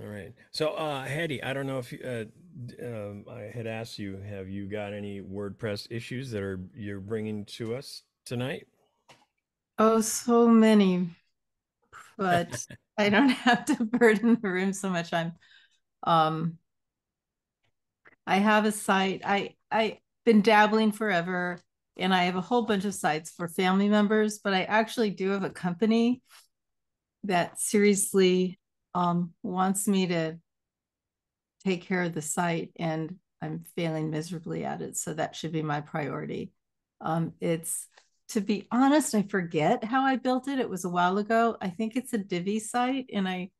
All right. So, uh, Hetty, I don't know if you, uh, um, I had asked you, have you got any WordPress issues that are you're bringing to us tonight? Oh, so many, but I don't have to burden the room so much. I'm, um, I have a site. I I been dabbling forever, and I have a whole bunch of sites for family members. But I actually do have a company that seriously um, wants me to take care of the site, and I'm failing miserably at it. So that should be my priority. Um, it's to be honest, I forget how I built it. It was a while ago. I think it's a Divi site, and I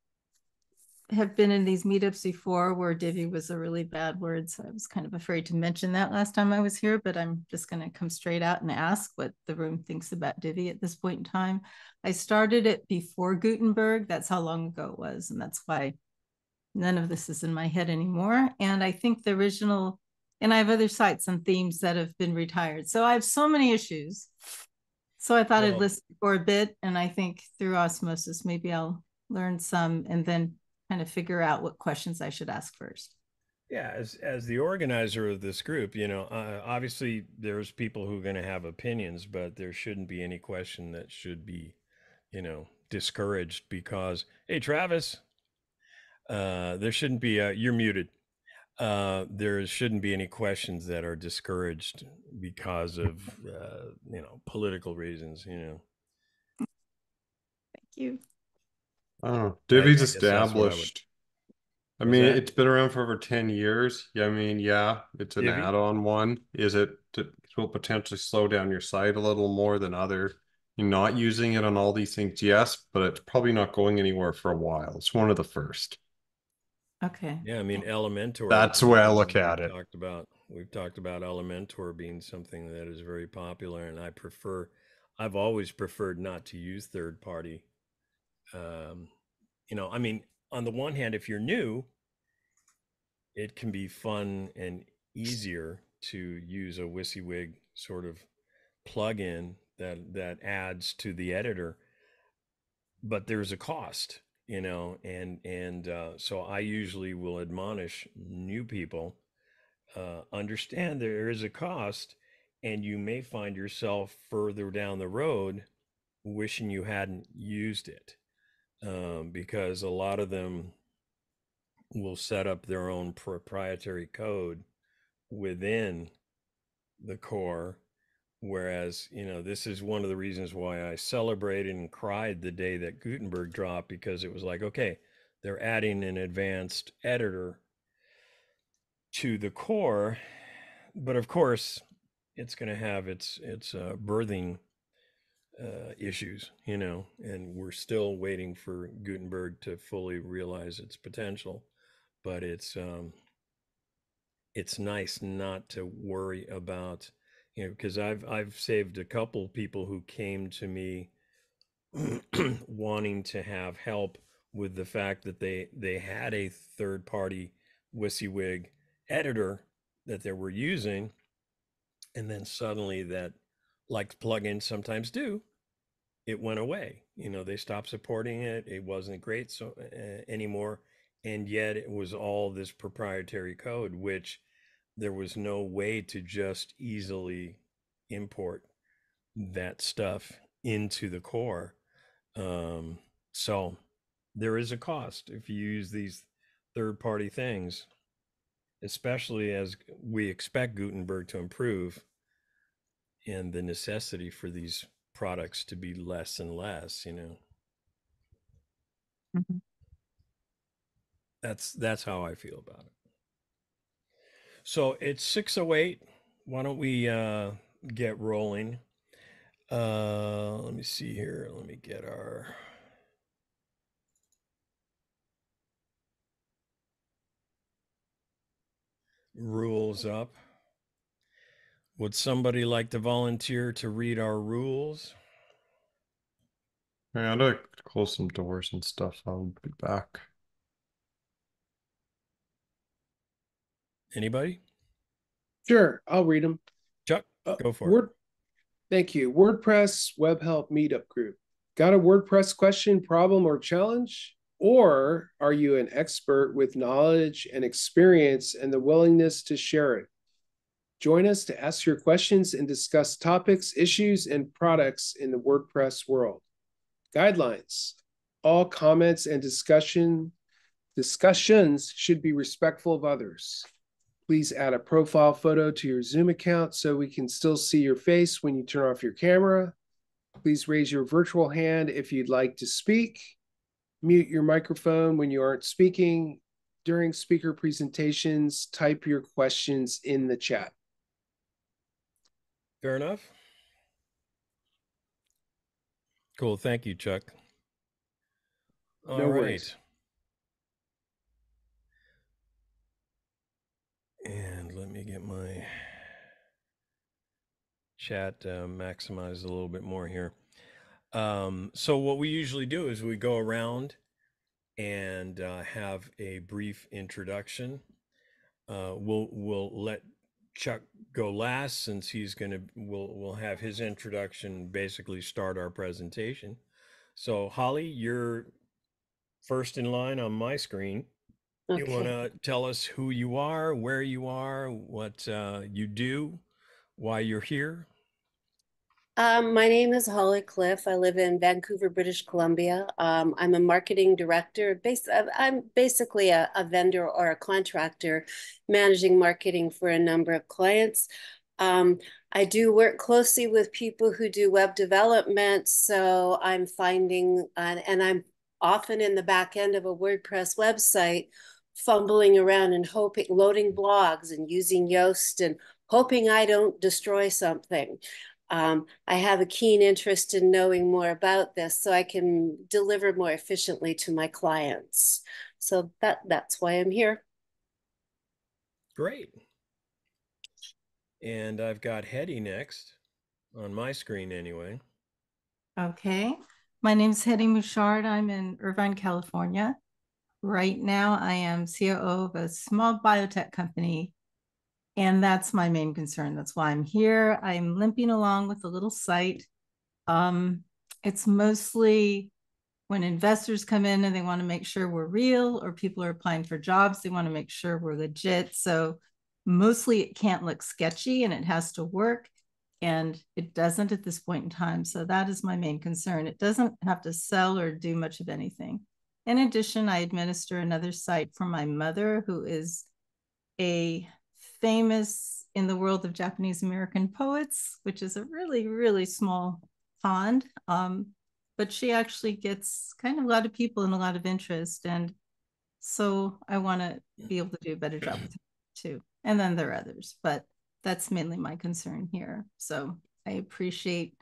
have been in these meetups before where Divi was a really bad word. So I was kind of afraid to mention that last time I was here, but I'm just going to come straight out and ask what the room thinks about Divi at this point in time. I started it before Gutenberg. That's how long ago it was. And that's why none of this is in my head anymore. And I think the original, and I have other sites and themes that have been retired. So I have so many issues. So I thought well, I'd listen for a bit. And I think through osmosis, maybe I'll learn some and then kind of figure out what questions I should ask first. Yeah, as as the organizer of this group, you know, uh, obviously there's people who are going to have opinions, but there shouldn't be any question that should be, you know, discouraged because hey, Travis, uh, there shouldn't be. A, you're muted. Uh, there shouldn't be any questions that are discouraged because of uh, you know political reasons. You know. Thank you. Oh, Divi's established. I, mean, it's been around for over 10 years. Yeah, I mean, yeah, it's an Divi? add-on one. Is it to, will potentially slow down your site a little more than other you're not using it on all these things, yes, but it's probably not going anywhere for a while. It's one of the first. Okay. Yeah, I mean Elementor. That's the way I look at it. Talked about we've talked about Elementor being something that is very popular, and I prefer. I've always preferred not to use third party um, you know, I mean, on the one hand, if you're new, it can be fun and easier to use a WYSIWYG sort of plugin that that adds to the editor. But there's a cost, you know, and and uh, so I usually will admonish new people uh, understand there is a cost, and you may find yourself further down the road wishing you hadn't used it um, because a lot of them will set up their own proprietary code within the core whereas you know this is one of the reasons why i celebrated and cried the day that gutenberg dropped because it was like okay they're adding an advanced editor to the core but of course it's going to have its its uh, birthing uh, issues, you know, and we're still waiting for Gutenberg to fully realize its potential. But it's um, it's nice not to worry about, you know, because I've I've saved a couple people who came to me wanting to have help with the fact that they they had a third party WYSIWYG editor that they were using, and then suddenly that like plugins sometimes do, it went away. You know, they stopped supporting it. It wasn't great so uh, anymore, and yet it was all this proprietary code, which there was no way to just easily import that stuff into the core. Um, so there is a cost if you use these third party things, especially as we expect Gutenberg to improve and the necessity for these products to be less and less, you know. Mm-hmm. That's that's how I feel about it. So it's 608. Why don't we uh get rolling? Uh let me see here. Let me get our rules up. Would somebody like to volunteer to read our rules? Yeah, I'd like to close some doors and stuff. I'll be back. Anybody? Sure, I'll read them. Chuck, uh, go for Word- it. Thank you. WordPress Web Help Meetup Group. Got a WordPress question, problem, or challenge? Or are you an expert with knowledge and experience and the willingness to share it? Join us to ask your questions and discuss topics, issues, and products in the WordPress world. Guidelines. All comments and discussion discussions should be respectful of others. Please add a profile photo to your Zoom account so we can still see your face when you turn off your camera. Please raise your virtual hand if you'd like to speak. Mute your microphone when you aren't speaking. During speaker presentations, type your questions in the chat. Fair enough. Cool. Thank you, Chuck. All No right. worries. And let me get my chat uh, maximized a little bit more here. Um, so what we usually do is we go around and uh, have a brief introduction. Uh, we'll we'll let Chuck go last since he's gonna we'll we'll have his introduction basically start our presentation. So Holly, you're first in line on my screen. You want to tell us who you are, where you are, what uh, you do, why you're here? Um, my name is Holly Cliff. I live in Vancouver, British Columbia. Um, I'm a marketing director. Uh, I'm basically a, a vendor or a contractor managing marketing for a number of clients. Um, I do work closely with people who do web development. So I'm finding, uh, and I'm often in the back end of a WordPress website, fumbling around and hoping, loading blogs and using Yoast and hoping I don't destroy something. Um, I have a keen interest in knowing more about this so I can deliver more efficiently to my clients. So that that's why I'm here. Great. And I've got Hetty next on my screen anyway. Okay. My name is Hetty Mouchard. I'm in Irvine, California. Right now, I am COO of a small biotech company. And that's my main concern. That's why I'm here. I'm limping along with a little site. Um, it's mostly when investors come in and they want to make sure we're real, or people are applying for jobs, they want to make sure we're legit. So mostly it can't look sketchy and it has to work and it doesn't at this point in time. So that is my main concern. It doesn't have to sell or do much of anything. In addition, I administer another site for my mother, who is a famous in the world of Japanese American poets, which is a really, really small pond. Um, but she actually gets kind of a lot of people and a lot of interest. And so I want to be able to do a better job with her too. And then there are others, but that's mainly my concern here. So I appreciate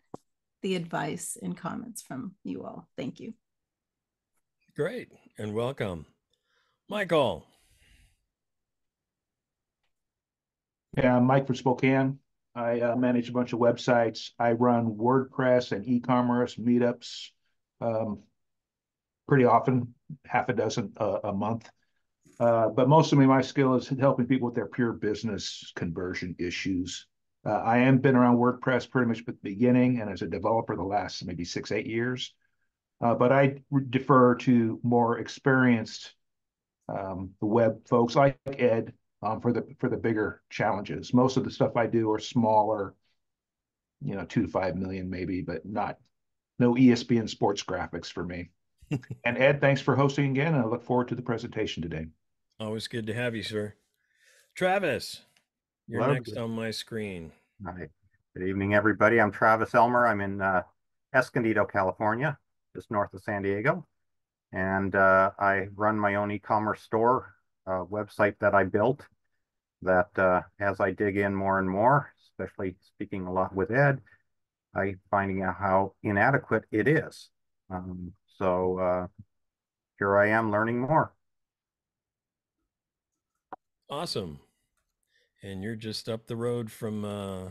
the advice and comments from you all. Thank you. Great and welcome. Michael. Yeah, I'm Mike from Spokane. I uh, manage a bunch of websites. I run WordPress and e-commerce meetups um, pretty often, half a dozen uh, a month. Uh, but mostly my skill is helping people with their pure business conversion issues. Uh, I am been around WordPress pretty much at the beginning and as a developer the last maybe six, eight years. Uh, but I defer to more experienced um, the web folks like Ed um, for the for the bigger challenges. Most of the stuff I do are smaller, you know, two to five million maybe, but not no ESPN sports graphics for me. and Ed, thanks for hosting again. And I look forward to the presentation today. Always good to have you, sir. Travis, you're Hello. next on my screen. All right. Good evening, everybody. I'm Travis Elmer. I'm in uh, Escondido, California, just north of San Diego. And uh, I run my own e-commerce store uh, website that I built that uh, as I dig in more and more, especially speaking a lot with Ed, I finding out how inadequate it is. Um, so uh, here I am learning more. Awesome. And you're just up the road from uh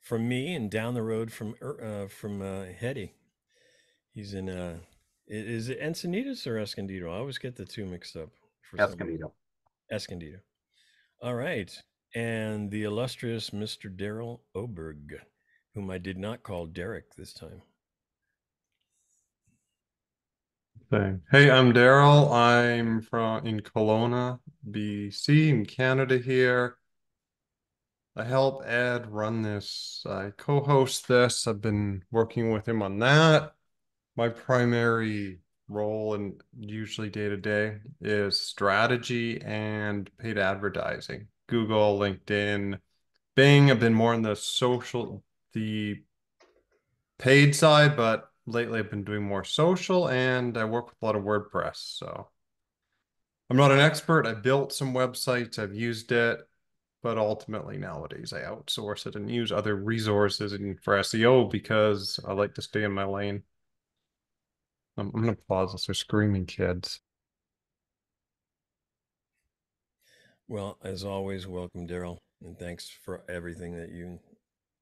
from me and down the road from Er- uh from uh Hetty. He's in uh is it Encinitas or Escondido? I always get the two mixed up. Escondido. Escondido. All right. And the illustrious Mr. Daryl Oberg, whom I did not call Derek this time. Hey, I'm Daryl. I'm from in Kelowna, BC, in Canada here. I help Ed run this. I co-host this. I've been working with him on that. My primary role and usually day to day is strategy and paid advertising. Google, LinkedIn, Bing. I've been more on the social, the paid side, but lately I've been doing more social and I work with a lot of WordPress. So I'm not an expert. I built some websites, I've used it, but ultimately nowadays I outsource it and use other resources and for SEO because I like to stay in my lane. I'm, I'm gonna pause this. They're screaming kids. Well, as always, welcome, Daryl, and thanks for everything that you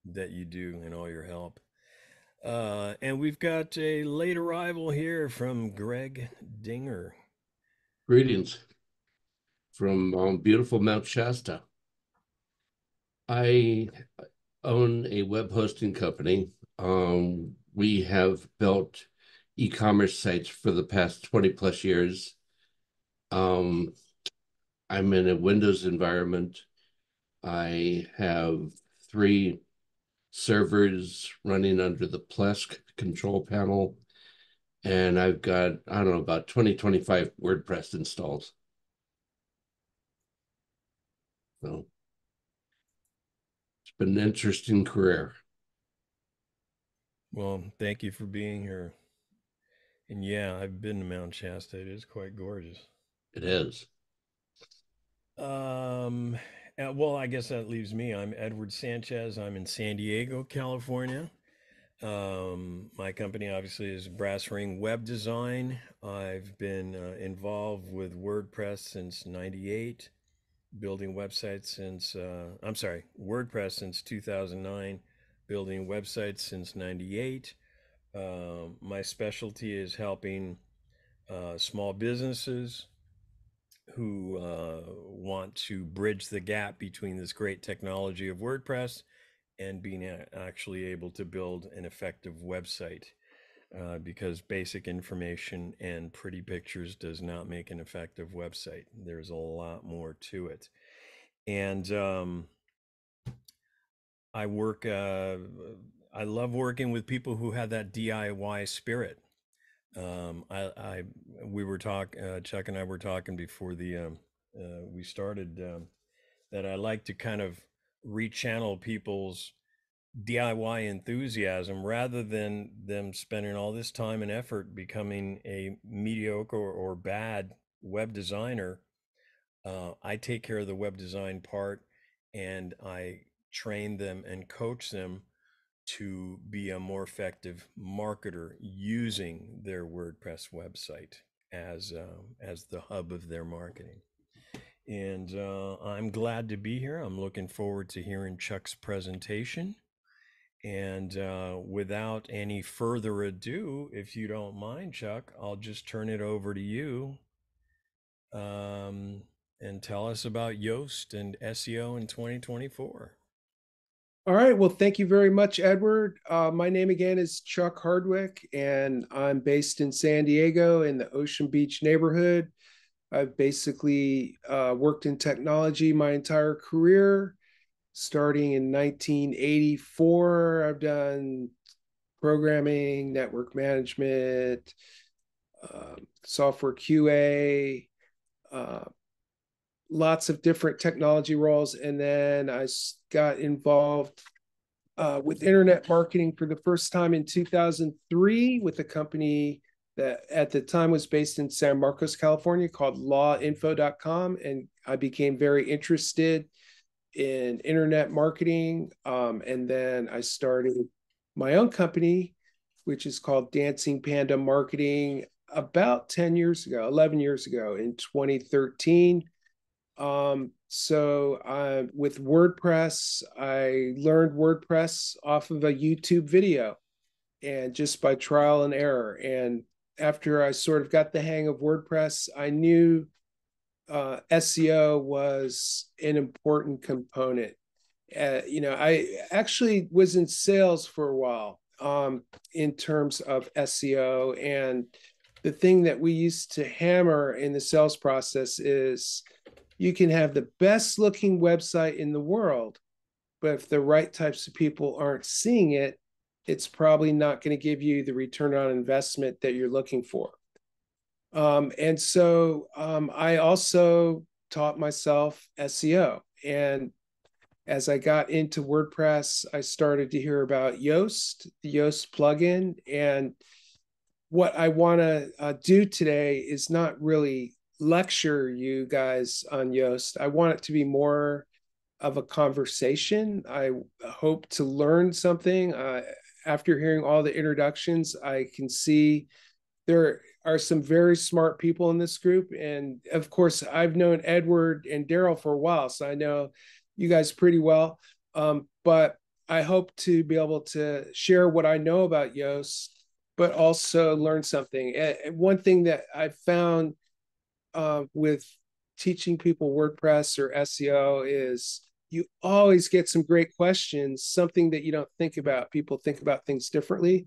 that you do and all your help. Uh, and we've got a late arrival here from Greg Dinger. Greetings from um, beautiful Mount Shasta. I own a web hosting company. Um, we have built e-commerce sites for the past 20 plus years. Um, I'm in a Windows environment. I have three servers running under the Plesk control panel. And I've got, I don't know, about 20, 25 WordPress installs. So it's been an interesting career. Well, thank you for being here. And yeah, I've been to Mount Shasta. It is quite gorgeous. It is. Um, uh, well, I guess that leaves me. I'm Edward Sanchez. I'm in San Diego, California. Um, my company obviously is Brass Ring Web Design. I've been uh, involved with WordPress since 98, building websites since, uh, I'm sorry, WordPress since 2009, building websites since 98. Uh, my specialty is helping uh, small businesses who uh, want to bridge the gap between this great technology of WordPress and being actually able to build an effective website. Uh, because basic information and pretty pictures does not make an effective website. There's a lot more to it. And um, I work, uh, I love working with people who have that DIY spirit. Um, I, I, we were talking, uh, Chuck and I were talking before the, um, uh, we started, um, that I like to kind of rechannel people's DIY enthusiasm rather than them spending all this time and effort becoming a mediocre or bad web designer. Uh, I take care of the web design part and I train them and coach them to be a more effective marketer using their WordPress website as um, as the hub of their marketing. And uh, I'm glad to be here. I'm looking forward to hearing Chuck's presentation. And uh, without any further ado, if you don't mind, Chuck, I'll just turn it over to you um, and tell us about Yoast and SEO in 2024. All right. Well, thank you very much, Edward. Uh, my name again is Chuck Hardwick, and I'm based in San Diego in the Ocean Beach neighborhood. I've basically uh, worked in technology my entire career. Starting in 1984, I've done programming, network management, uh, software QA, uh, lots of different technology roles. And then I got involved uh, with internet marketing for the first time in 2003 with a company that at the time was based in San Marcos, California called lawinfo.com. And I became very interested in internet marketing. Um, and then I started my own company, which is called Dancing Panda Marketing about 10 years ago, 11 years ago in 2013. Um, so uh, with WordPress, I learned WordPress off of a YouTube video and just by trial and error. And after I sort of got the hang of WordPress, I knew uh, SEO was an important component. Uh, you know, I actually was in sales for a while um, in terms of SEO and the thing that we used to hammer in the sales process is you can have the best looking website in the world, but if the right types of people aren't seeing it, it's probably not going to give you the return on investment that you're looking for. Um, and so um, I also taught myself SEO. And as I got into WordPress, I started to hear about Yoast, the Yoast plugin. And what I want to uh, do today is not really lecture you guys on Yoast. I want it to be more of a conversation. I hope to learn something. Uh, after hearing all the introductions, I can see there are some very smart people in this group. And of course, I've known Edward and Daryl for a while, so I know you guys pretty well. Um, but I hope to be able to share what I know about Yoast, but also learn something. And one thing that I found uh, with teaching people WordPress or SEO is you always get some great questions, something that you don't think about. People think about things differently.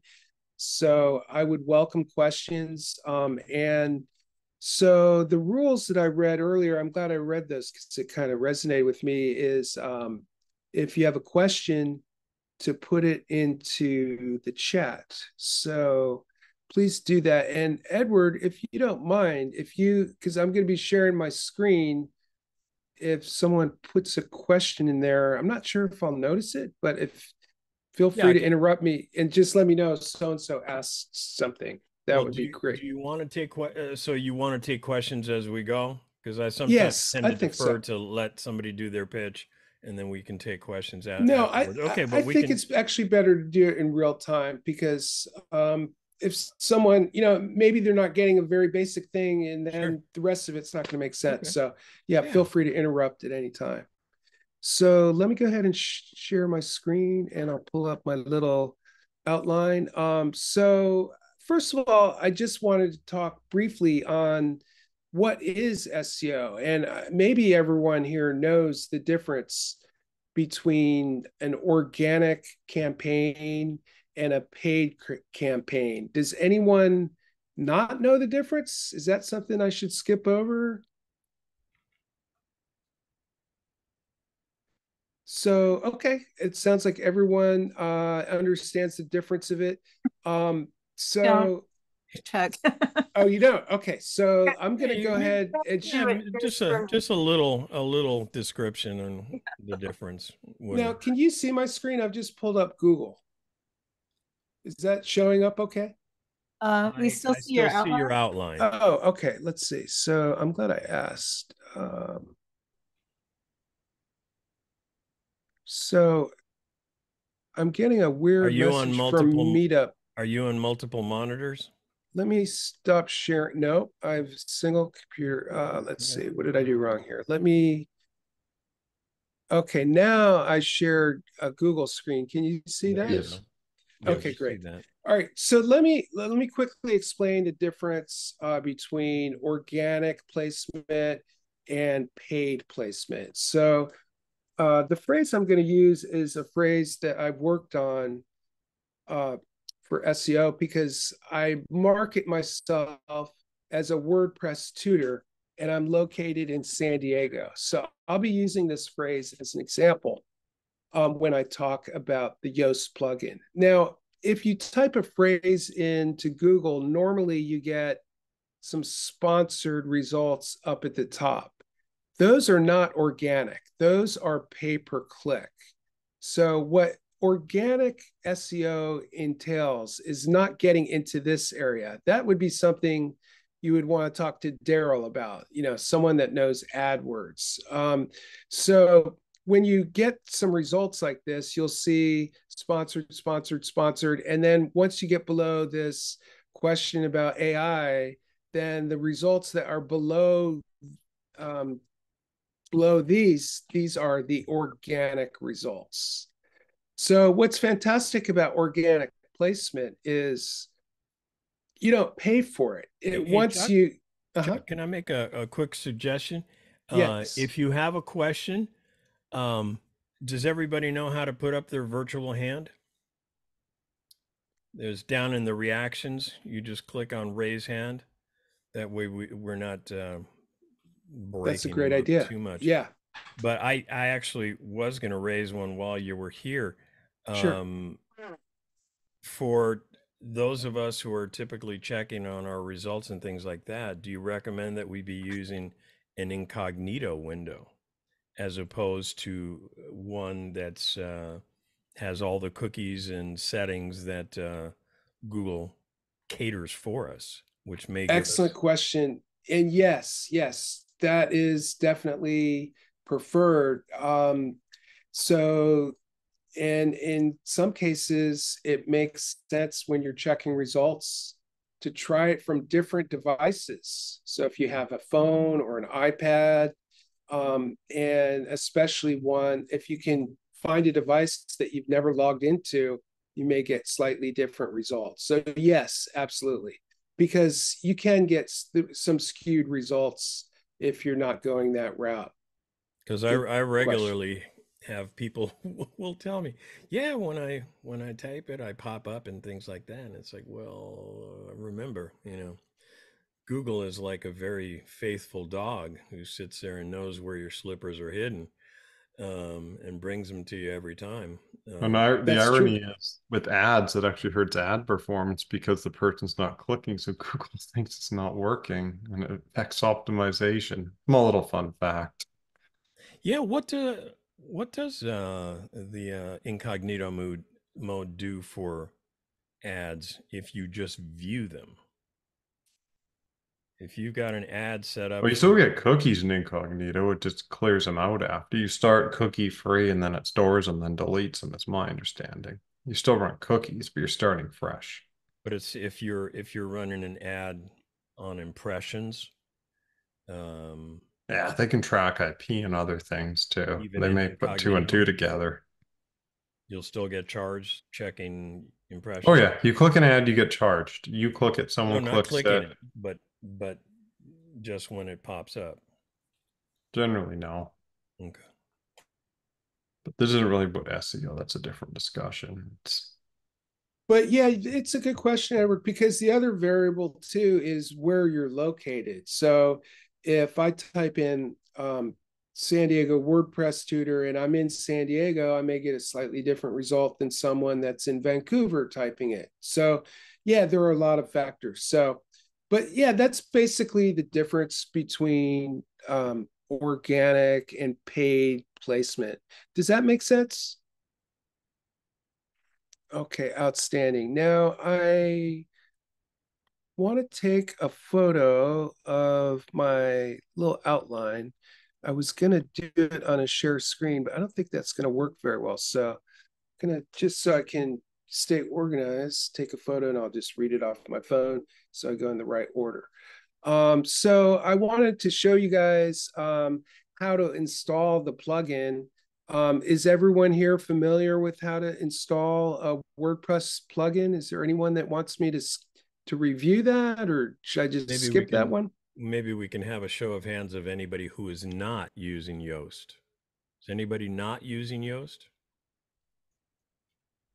So I would welcome questions. Um, and so the rules that I read earlier, I'm glad I read those because it kind of resonated with me. Is um, if you have a question, to put it into the chat. So please do that. And Edward, if you don't mind, if you, because I'm going to be sharing my screen, if someone puts a question in there, I'm not sure if I'll notice it, but if feel free yeah, to interrupt me and just let me know so and so asked something. That well, would be you, great. Do you want to take uh, so you want to take questions as we go? Because I sometimes yes, tend to I think defer so. to let somebody do their pitch and then we can take questions out. No, I okay, but I we think can... it's actually better to do it in real time because um, if someone, you know, maybe they're not getting a very basic thing and then sure. the rest of it's not going to make sense. Okay. So, yeah, yeah, feel free to interrupt at any time. So, let me go ahead and sh share my screen and I'll pull up my little outline. Um, so, first of all, I just wanted to talk briefly on what is SEO. And uh, maybe everyone here knows the difference between an organic campaign and a paid campaign. Does anyone not know the difference? Is that something I should skip over? So, okay, it sounds like everyone uh, understands the difference of it. Um, so, check. oh, you don't? Okay, so I'm going to go ahead and yeah, just a just a little a little description on the difference. Now, can you see my screen? I've just pulled up Google. Is that showing up okay? Uh, we still I, see your still outline. See your outline. Oh, okay. Let's see. So I'm glad I asked. Um, so I'm getting a weird are you message on multiple, from Meetup. Are you on multiple monitors? Let me stop sharing. No, I've single computer. Uh, let's yeah. see. What did I do wrong here? Let me. Okay, now I shared a Google screen. Can you see that? Yes okay, great. All right, so let me let me quickly explain the difference uh, between organic placement and paid placement. So uh, the phrase I'm going to use is a phrase that I've worked on uh, for SEO because I market myself as a WordPress tutor and I'm located in San Diego. So I'll be using this phrase as an example um, when I talk about the Yoast plugin. Now, if you type a phrase into Google, normally you get some sponsored results up at the top. Those are not organic, those are pay per click. So, what organic SEO entails is not getting into this area. That would be something you would want to talk to Daryl about, you know, someone that knows AdWords. Um, so when you get some results like this, you'll see sponsored, sponsored, sponsored. And then once you get below this question about AI, then the results that are below um, below these, these are the organic results. So what's fantastic about organic placement is you don't pay for it. It hey, once Chuck, you uh -huh. can I make a, a quick suggestion? Yes. Uh, if you have a question, um, does everybody know how to put up their virtual hand? there's down in the reactions. You just click on raise hand. That way we, we're not uh, That's a great idea. too much. Yeah. But I, I actually was going to raise one while you were here. Sure. Um, for those of us who are typically checking on our results and things like that, do you recommend that we be using an incognito window as opposed to one that's uh, has all the cookies and settings that uh, Google caters for us, which give Excellent us- question. And yes, yes, that is definitely preferred. Um, so, and in some cases, it makes sense when you're checking results to try it from different devices. So if you have a phone or an iPad, um, and especially one, if you can find a device that you've never logged into, you may get slightly different results. So yes, absolutely because you can get some skewed results if you're not going that route. because I, I regularly have people will tell me, yeah, when I when I type it, I pop up and things like that. And it's like, well, remember, you know, Google is like a very faithful dog who sits there and knows where your slippers are hidden, um, and brings them to you every time. And Um, I, the That's true. irony is with ads, it actually hurts ad performance because the person's not clicking, so Google thinks it's not working, and it affects optimization. Small little fun fact. Yeah, what uh, what does uh, the uh, incognito mode mode do for ads if you just view them? If you've got an ad set up, Well, you still get cookies in incognito. It just clears them out after you start cookie free, and then it stores them, then deletes them. It's my understanding. You still run cookies, but you're starting fresh. but it's if you're if you're running an ad on impressions, um, Yeah, they can track IP and other things too. They may put two and two together. you'll still get charged checking impressions. Oh yeah, you click an ad, you get charged. You click it, no, someone not clicks it. it, but but just when it pops up. Generally, no. Okay. But this isn't really about SEO. That's a different discussion. It's But yeah, it's a good question, Edward, because the other variable too is where you're located. So if I type in um, San Diego WordPress tutor and I'm in San Diego, I may get a slightly different result than someone that's in Vancouver typing it. So yeah, there are a lot of factors. So, but yeah, that's basically the difference between um, organic and paid placement. Does that make sense? Okay, outstanding. Now I want to take a photo of my little outline. I was going to do it on a share screen, but I don't think that's going to work very well. So I'm going to just so I can stay organized, take a photo and I'll just read it off my phone so I go in the right order. Um, so I wanted to show you guys um, how to install the plugin um, is everyone here familiar with how to install a WordPress plugin? Is there anyone that wants me to to review that, or should I just Maybe skip that one? Maybe we can have a show of hands of anybody who is not using Yoast. Is anybody not using Yoast?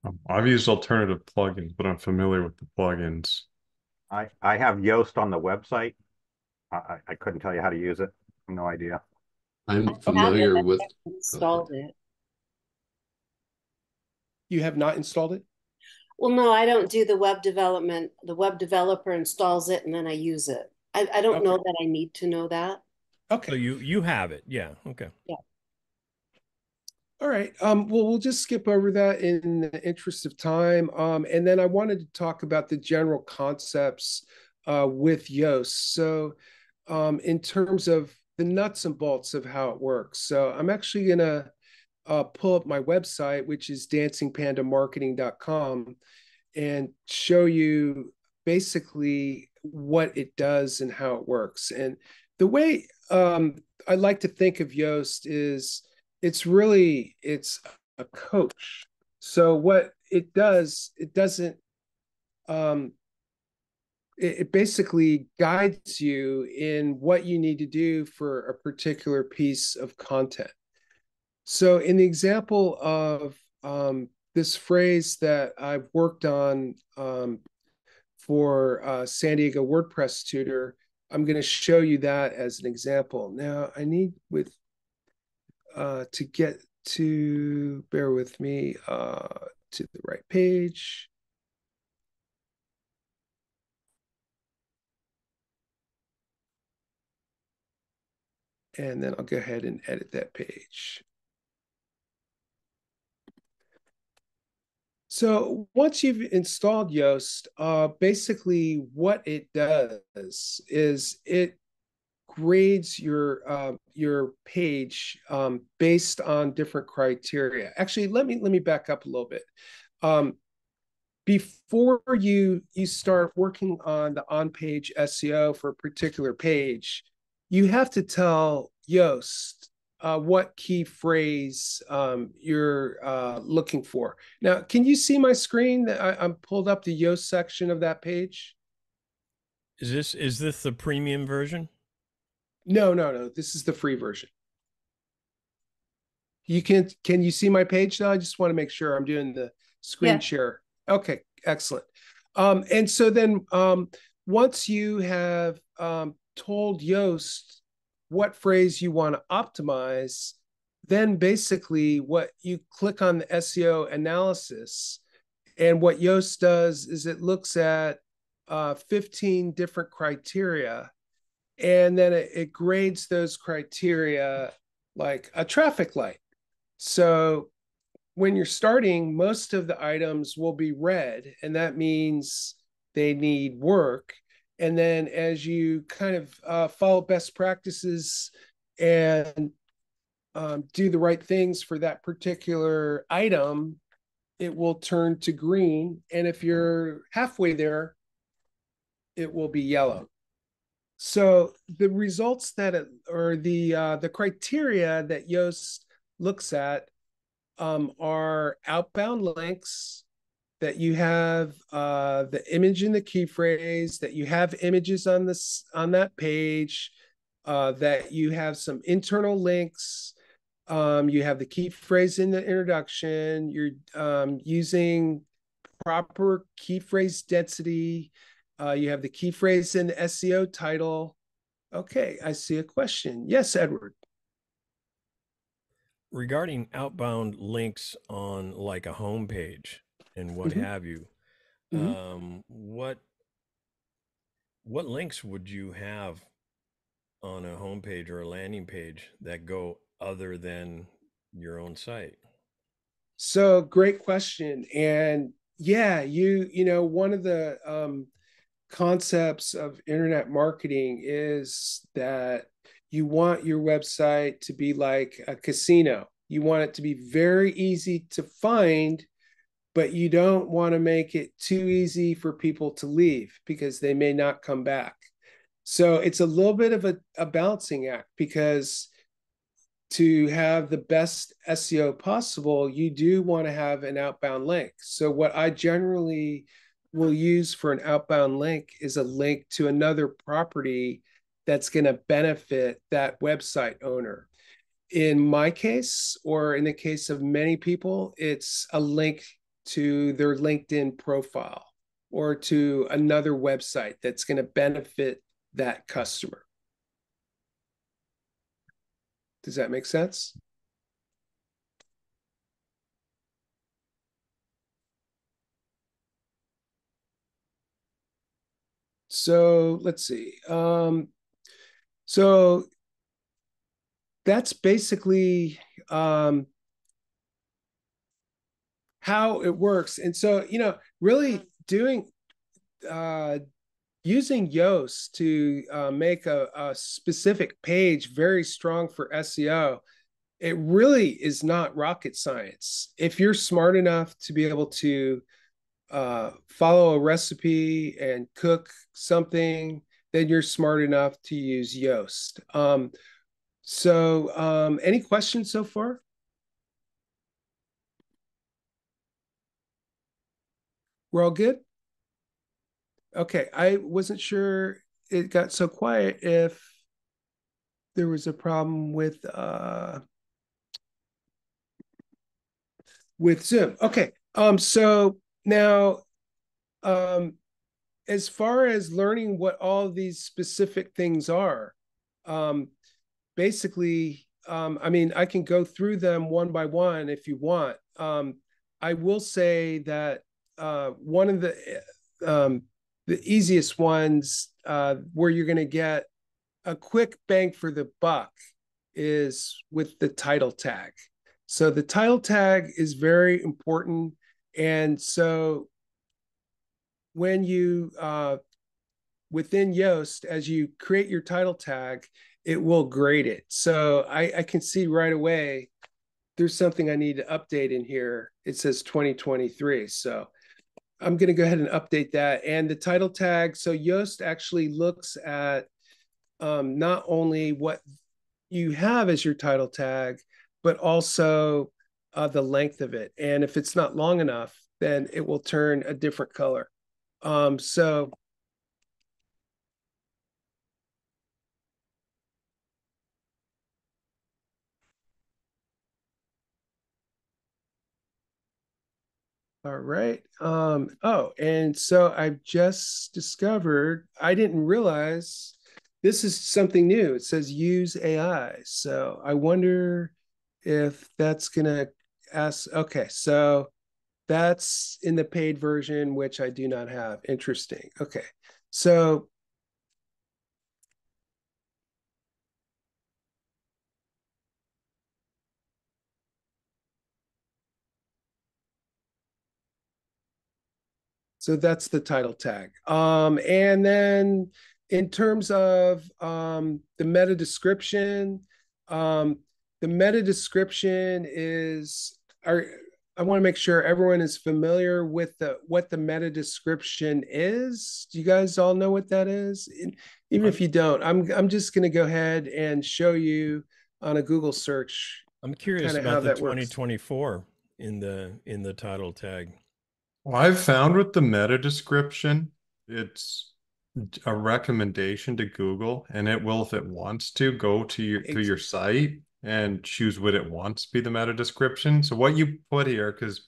Um, I've used alternative plugins, but I'm familiar with the plugins. I, I have Yoast on the website. I, I, I couldn't tell you how to use it. No idea. I'm familiar with, Installed it. You have not installed it? Well, no, I don't do the web development. The web developer installs it and then I use it. I, I don't know that I need to know that. So Okay, you you have it, yeah. Okay. All right. Um, well, we'll just skip over that in the interest of time. Um, and then I wanted to talk about the general concepts uh, with Yoast. So, um, in terms of the nuts and bolts of how it works. So, I'm actually gonna uh, pull up my website, which is dancingpandamarketing.com, and show you basically what it does and how it works. And the way um, I like to think of Yoast is it's really it's a coach. So what it does, it doesn't um, it, it basically guides you in what you need to do for a particular piece of content. So in the example of um, this phrase that I've worked on um, for uh, San Diego WordPress tutor. I'm going to show you that as an example. Now I need with uh, to get to bear with me uh, to the right page. And then I'll go ahead and edit that page. So once you've installed Yoast, uh, basically what it does is it grades your uh, your page um, based on different criteria. Actually, let me let me back up a little bit. Um, before you you start working on the on-page SEO for a particular page, you have to tell Yoast uh, what key phrase um, you're uh, looking for. Now, can you see my screen? I, I'm pulled up the Yoast section of that page. Is this is this the premium version? No, no, no. This is the free version. You can can you see my page now? I just want to make sure I'm doing the screen yeah. share. Okay, excellent. Um, and so then um, once you have um, told Yoast what phrase you want to optimize, then basically what you click on the SEO analysis. And what Yoast does is it looks at uh, 15 different criteria and then it, it grades those criteria like a traffic light. So when you're starting, most of the items will be red, and that means they need work. And then as you kind of uh, follow best practices and um, do the right things for that particular item it will turn to green. And if you're halfway there it will be yellow so the results that it, or the uh, the criteria that yoast looks at um, are outbound links that you have uh, the image in the key phrase, that you have images on this on that page, uh, that you have some internal links, um, you have the key phrase in the introduction, you're um, using proper key phrase density, uh, you have the key phrase in the SEO title. Okay, I see a question. Yes, Edward. Regarding outbound links on like a home page, and what mm-hmm. have you. Mm-hmm. Um, what what links would you have on a homepage or a landing page that go other than your own site? So great question. And yeah, you you know one of the um, concepts of internet marketing is that you want your website to be like a casino. You want it to be very easy to find but you don't want to make it too easy for people to leave because they may not come back. So it's a little bit of a, a balancing act because to have the best SEO possible, you do want to have an outbound link. So what I generally will use for an outbound link is a link to another property that's going to benefit that website owner. In my case, or in the case of many people, it's a link to their LinkedIn profile or to another website that's going to benefit that customer. Does that make sense? So let's see. Um, so that's basically um, how it works. And so, you know, really doing uh using Yoast to uh, make a, a specific page very strong for SEO, it really is not rocket science. If you're smart enough to be able to uh, follow a recipe and cook something, then you're smart enough to use Yoast. Um, so, um, any questions so far? We're all good? Okay, I wasn't sure it got so quiet if there was a problem with uh with Zoom. Okay. Um, so now, um, as far as learning what all these specific things are, um, basically, um, I mean, I can go through them one by one if you want. Um, I will say that uh, one of the um, the easiest ones uh, where you're going to get a quick bang for the buck is with the title tag. So the title tag is very important. And so when you, uh, within Yoast, as you create your title tag, it will grade it. So I, I can see right away there's something I need to update in here. It says 2023. So I'm going to go ahead and update that. And the title tag. So Yoast actually looks at um, not only what you have as your title tag, but also uh, the length of it. And if it's not long enough, then it will turn a different color. Um, so All right. Um, oh, and so I've just discovered, I didn't realize this is something new. It says use AI. So I wonder if that's going to ask. Okay. So that's in the paid version, which I do not have. Interesting. Okay. So So that's the title tag. Um, and then in terms of um, the meta description, um, the meta description is, are, I want to make sure everyone is familiar with the what the meta description is. Do you guys all know what that is? even if you don't, I'm I'm just going to go ahead and show you on a Google search. I'm curious about the 2024 works. in the in the title tag. Well, I've found with the meta description, it's a recommendation to Google, and it will, if it wants to, go to your to your site and choose what it wants to be the meta description. So what you put here, because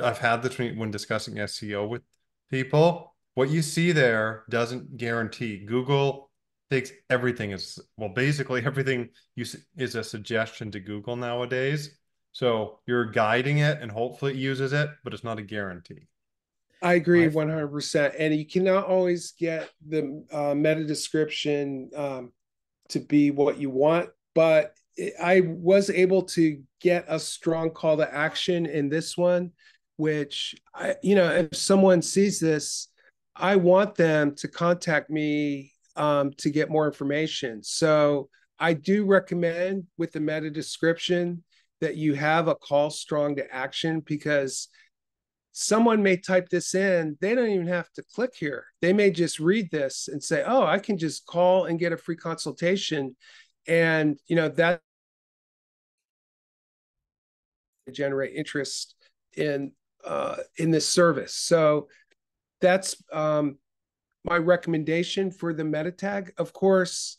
I've had this when discussing SEO with people, what you see there doesn't guarantee. Google takes everything as well, basically everything you is a suggestion to Google nowadays. So you're guiding it and hopefully it uses it, but it's not a guarantee. I agree 100%. And you cannot always get the uh, meta description um, to be what you want, but I was able to get a strong call to action in this one, which I, you know, if someone sees this, I want them to contact me um, to get more information. So I do recommend with the meta description that you have a call strong to action because someone may type this in they don't even have to click here they may just read this and say oh i can just call and get a free consultation and you know that generate interest in uh, in this service so that's um, my recommendation for the meta tag of course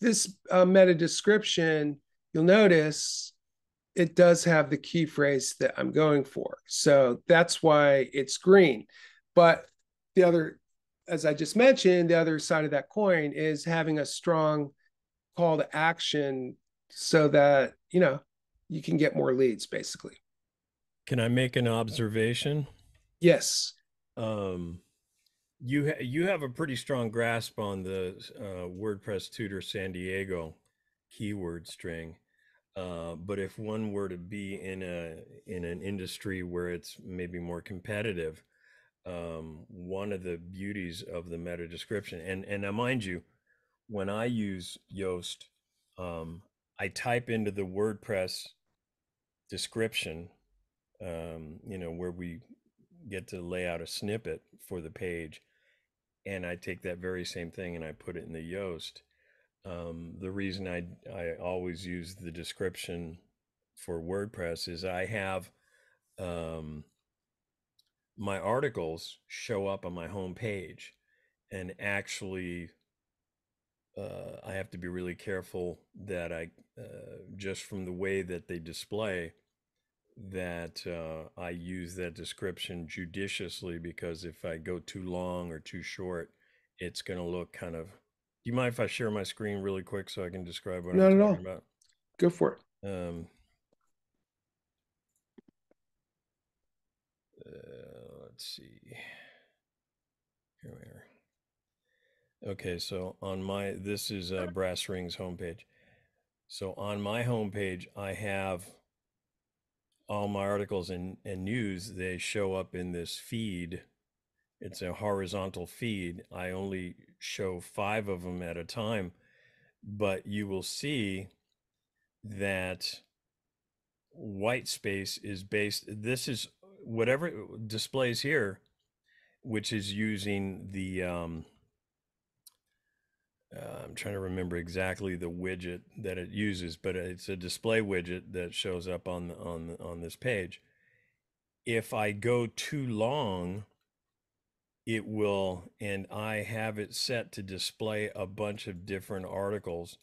this uh, meta description you'll notice it does have the key phrase that I'm going for. So that's why it's green. But the other, as I just mentioned, the other side of that coin is having a strong call to action so that, you know, you can get more leads basically. Can I make an observation? Yes. Um, you ha- you have a pretty strong grasp on the uh, WordPress Tutor San Diego keyword string. Uh, but if one were to be in a in an industry where it's maybe more competitive, um, one of the beauties of the meta description, and and now mind you, when I use Yoast, um, I type into the WordPress description, um, you know, where we get to lay out a snippet for the page, and I take that very same thing and I put it in the Yoast. Um, the reason I I always use the description for WordPress is I have um, my articles show up on my home page, and actually, uh, I have to be really careful that I uh, just from the way that they display that uh, I use that description judiciously because if I go too long or too short, it's going to look kind of. Do you mind if I share my screen really quick so I can describe what Not I'm at talking all. about? Go for it. Um, uh, let's see. Here we are. Okay, so on my this is uh, Brass Rings homepage. So on my homepage, I have all my articles and, and news. They show up in this feed. It's a horizontal feed. I only show five of them at a time, but you will see that white space is based this is whatever displays here which is using the um uh, i'm trying to remember exactly the widget that it uses but it's a display widget that shows up on the, on the, on this page. If i go too long it will and i have it set to display a bunch of different articles.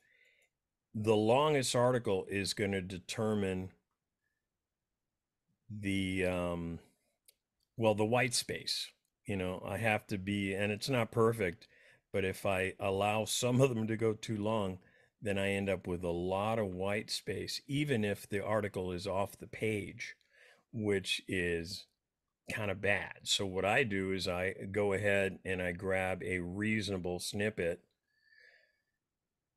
The longest article is going to determine the um well the white space you know? I have to be and it's not perfect but if i allow some of them to go too long then i end up with a lot of white space even if the article is off the page which is kind of bad so what i do is i go ahead and i grab a reasonable snippet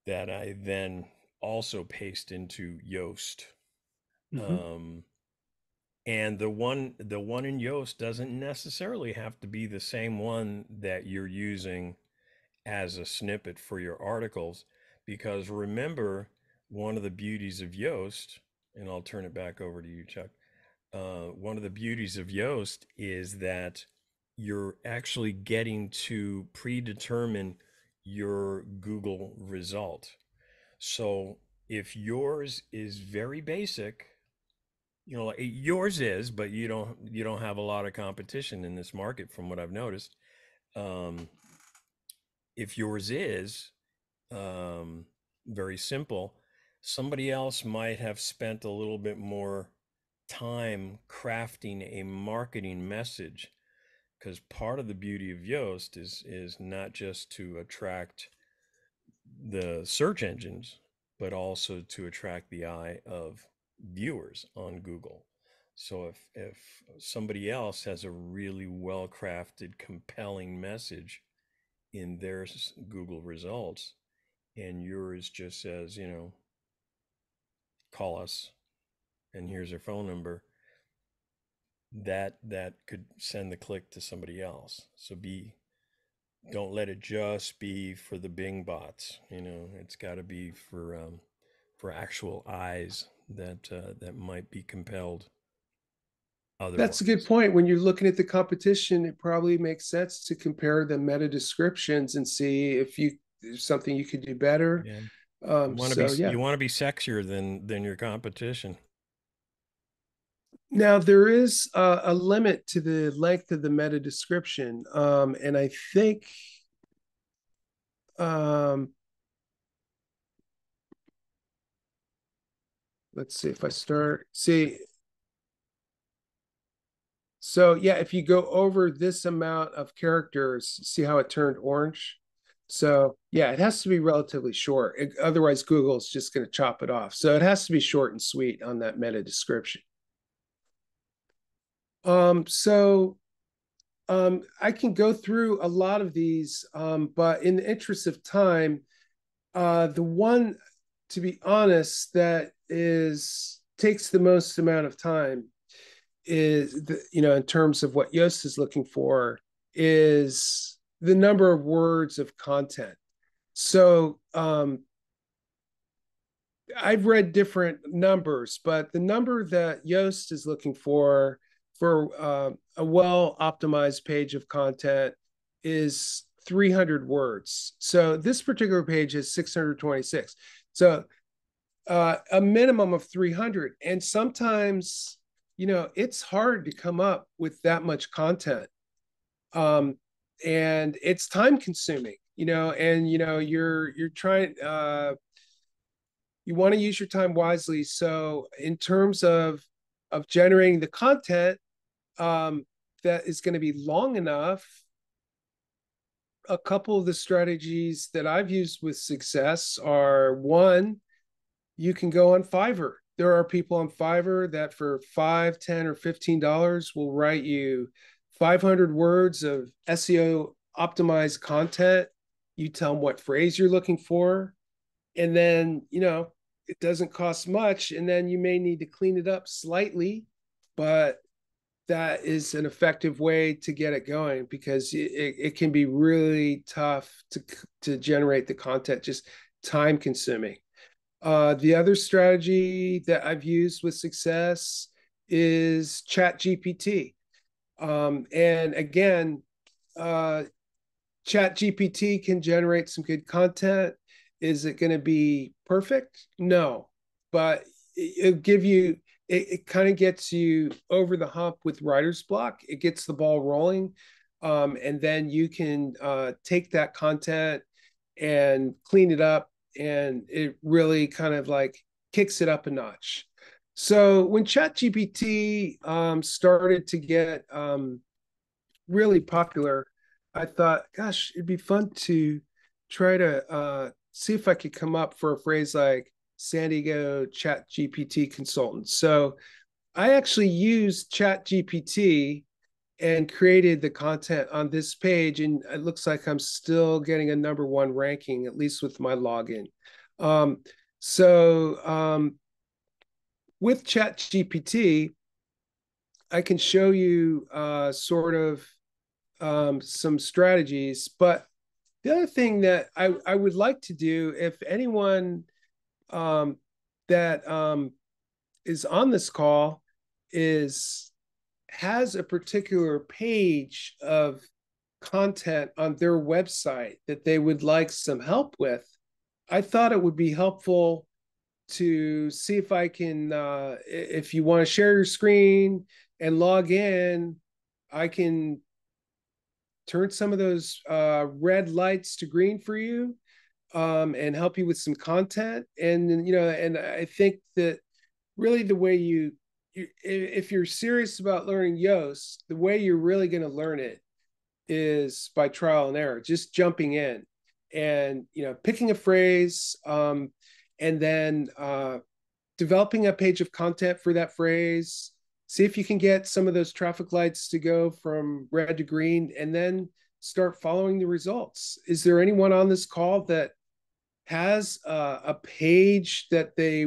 that i then also paste into Yoast. Mhm. Um, and the one the one in Yoast doesn't necessarily have to be the same one that you're using as a snippet for your articles because remember one of the beauties of Yoast and I'll turn it back over to you Chuck. Uh, one of the beauties of Yoast is that you're actually getting to predetermine your Google result. So if yours is very basic, you know, yours is, but you don't you don't have a lot of competition in this market from what I've noticed. Um, if yours is um, very simple, somebody else might have spent a little bit more time crafting a marketing message because part of the beauty of Yoast is is not just to attract the search engines, but also to attract the eye of viewers on Google. So if if somebody else has a really well crafted, compelling message in their Google results, and yours just says, you know, call us, and here's our phone number, that that could send the click to somebody else. So be don't let it just be for the Bing bots. You know, it's got to be for um, for actual eyes that uh, that might be compelled. That's a good point. When you're looking at the competition, it probably makes sense to compare the meta descriptions and see if you if something you could do better. Yeah. Um, You want so to be yeah. you want to be sexier than than your competition. Now there is a, a limit to the length of the meta description, um, and I think um, let's see if I start see. So yeah, if you go over this amount of characters, see how it turned orange. So yeah, it has to be relatively short. It- otherwise, Google's just going to chop it off. So it has to be short and sweet on that meta description. Um, so um, I can go through a lot of these, um, but in the interest of time, uh, the one, to be honest, that is takes the most amount of time is the, you know in terms of what Yoast is looking for is the number of words of content. So um, I've read different numbers, but the number that Yoast is looking for for uh, a well optimized page of content is 300 words. So this particular page is 626. So uh, a minimum of 300. And sometimes, you know, it's hard to come up with that much content. Um, and it's time consuming, you know, and you know, you're you're trying uh you want to use your time wisely. So in terms of of generating the content um, that is going to be long enough. A couple of the strategies that I've used with success are one, you can go on Fiverr. There are people on Fiverr that for five, ten, or fifteen dollars will write you 500 words of SEO optimized content. You tell them what phrase you're looking for, and then you know it doesn't cost much, and then you may need to clean it up slightly, but that is an effective way to get it going because it, it can be really tough to to generate the content, just time consuming. Uh, the other strategy that I've used with success is Chat GPT. Um, and again, uh, Chat GPT can generate some good content. Is it going to be perfect? No, but it'll give you, it, it kind of gets you over the hump with writer's block. It gets the ball rolling. Um, and then you can uh, take that content and clean it up and it really kind of like kicks it up a notch. So when ChatGPT um, started to get um, really popular, I thought, gosh, it'd be fun to try to uh, see if I could come up for a phrase like San Diego ChatGPT consultant. So I actually used ChatGPT and created the content on this page and it looks like i'm still getting a number one ranking at least with my login. Um, so um, with chat gpt i can show you uh, sort of um, some strategies but the other thing that I, I would like to do if anyone um, that um, is on this call is has a particular page of content on their website that they would like some help with, I thought it would be helpful to see if I can, uh, if you want to share your screen and log in, I can turn some of those uh, red lights to green for you um, and help you with some content. And, you know, and I think that really the way you if you're serious about learning Yoast, the way you're really going to learn it is by trial and error, just jumping in and you know picking a phrase um, and then uh, developing a page of content for that phrase. See if you can get some of those traffic lights to go from red to green, and then start following the results. Is there anyone on this call that has uh, a page that they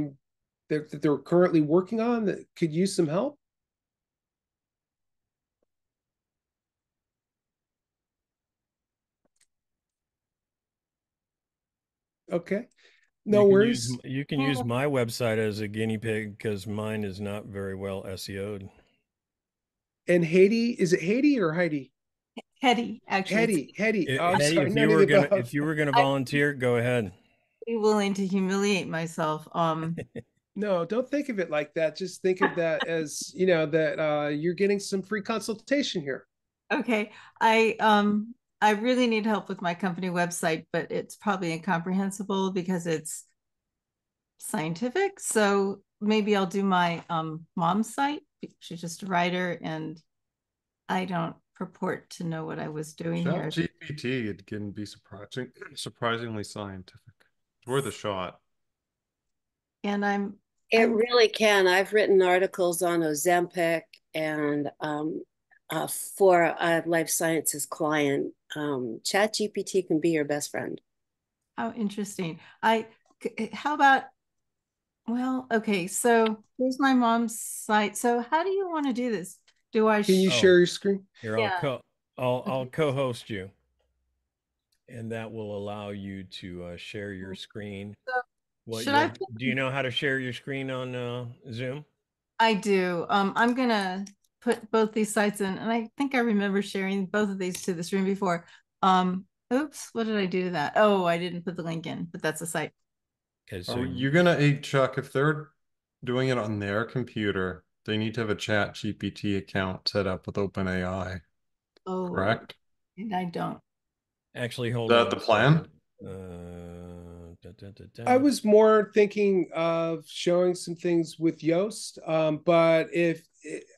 that, that they're currently working on that could use some help? Okay. No you worries. Use, you can use my website as a guinea pig because mine is not very well SEO'd. And Haiti, is it Haiti or Heidi? Hetty, actually. Hetty, Hetty. It, oh, Hetty if, you were gonna, if you were gonna volunteer, go ahead. Be willing to humiliate myself. Um No, don't think of it like that. Just think of that as, you know, that uh, you're getting some free consultation here. Okay. I um I really need help with my company website, but it's probably incomprehensible because it's scientific. So maybe I'll do my um mom's site. She's just a writer and I don't purport to know what I was doing Chat here. GPT it can be surprising surprisingly scientific. It's worth a shot. And I'm it really can. I've written articles on Ozempic and um, uh, for a life sciences client. Um, Chat GPT can be your best friend. How interesting. I, eh, how about, well, okay, so here's my mom's site. So how do you want to do this? Do I? Can you oh, share your screen? Here, I'll, yeah. co- I'll, I'll co-host you. And that will allow you to uh, share your screen. So what Should I put... do you know how to share your screen on uh, Zoom? I do. Um, I'm gonna put both these sites in, and I think I remember sharing both of these to the stream before. Um, oops, what did I do to that? Oh, I didn't put the link in, but that's a site. Okay, so you're gonna hey Chuck, if they're doing it on their computer, they need to have a chat GPT account set up with OpenAI. Oh correct. And I don't. Actually hold Is that on. the plan? Uh, da, I was more thinking of showing some things with Yoast, um, but if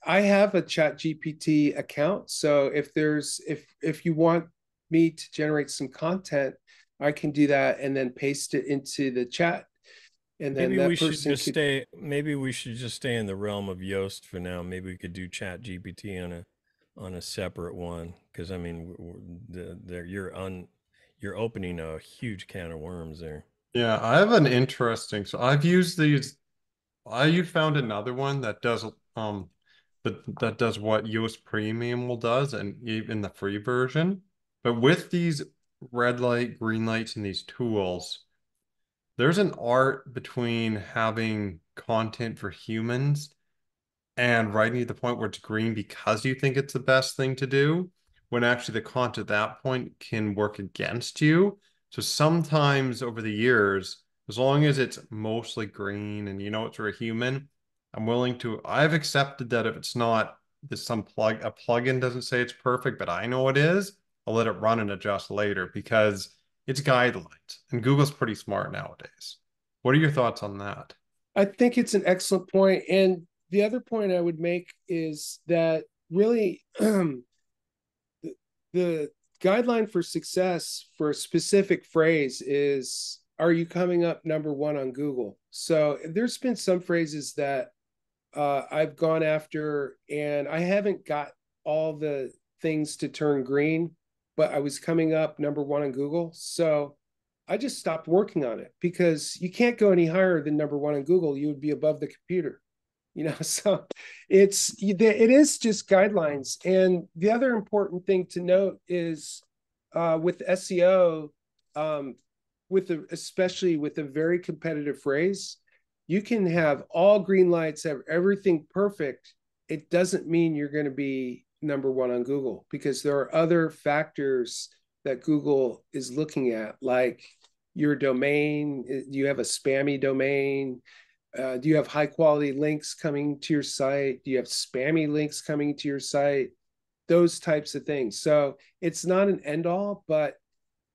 I have a Chat GPT account, so if there's if if you want me to generate some content, I can do that and then paste it into the chat. And then maybe we should just could... stay. Maybe we should just stay in the realm of Yoast for now. Maybe we could do Chat GPT on a on a separate one because I mean, the, the, you're on you're opening a huge can of worms there. Yeah, I have an interesting. So I've used these. I you found another one that does um, that that does what Yoast Premium will does, and even the free version. But with these red light, green lights, and these tools, there's an art between having content for humans and writing to the point where it's green because you think it's the best thing to do, when actually the content at that point can work against you. So sometimes over the years, as long as it's mostly green and you know it's for a human, I'm willing to. I've accepted that if it's not this some plug a plugin doesn't say it's perfect, but I know it is. I'll let it run and adjust later because it's guidelines, and Google's pretty smart nowadays. What are your thoughts on that? I think it's an excellent point, and the other point I would make is that really the, the guideline for success for a specific phrase is are you coming up number one on Google? So there's been some phrases that uh, I've gone after and I haven't got all the things to turn green, but I was coming up number one on Google. So I just stopped working on it because you can't go any higher than number one on Google. You would be above the computer you know so it's it is just guidelines. And the other important thing to note is uh, with seo um, with especially with a very competitive phrase you can have all green lights have everything perfect. It doesn't mean you're going to be number one on google because there are other factors that google is looking at like your domain you have a spammy domain uh, do you have high quality links coming to your site? Do you have spammy links coming to your site? Those types of things. So it's not an end all, but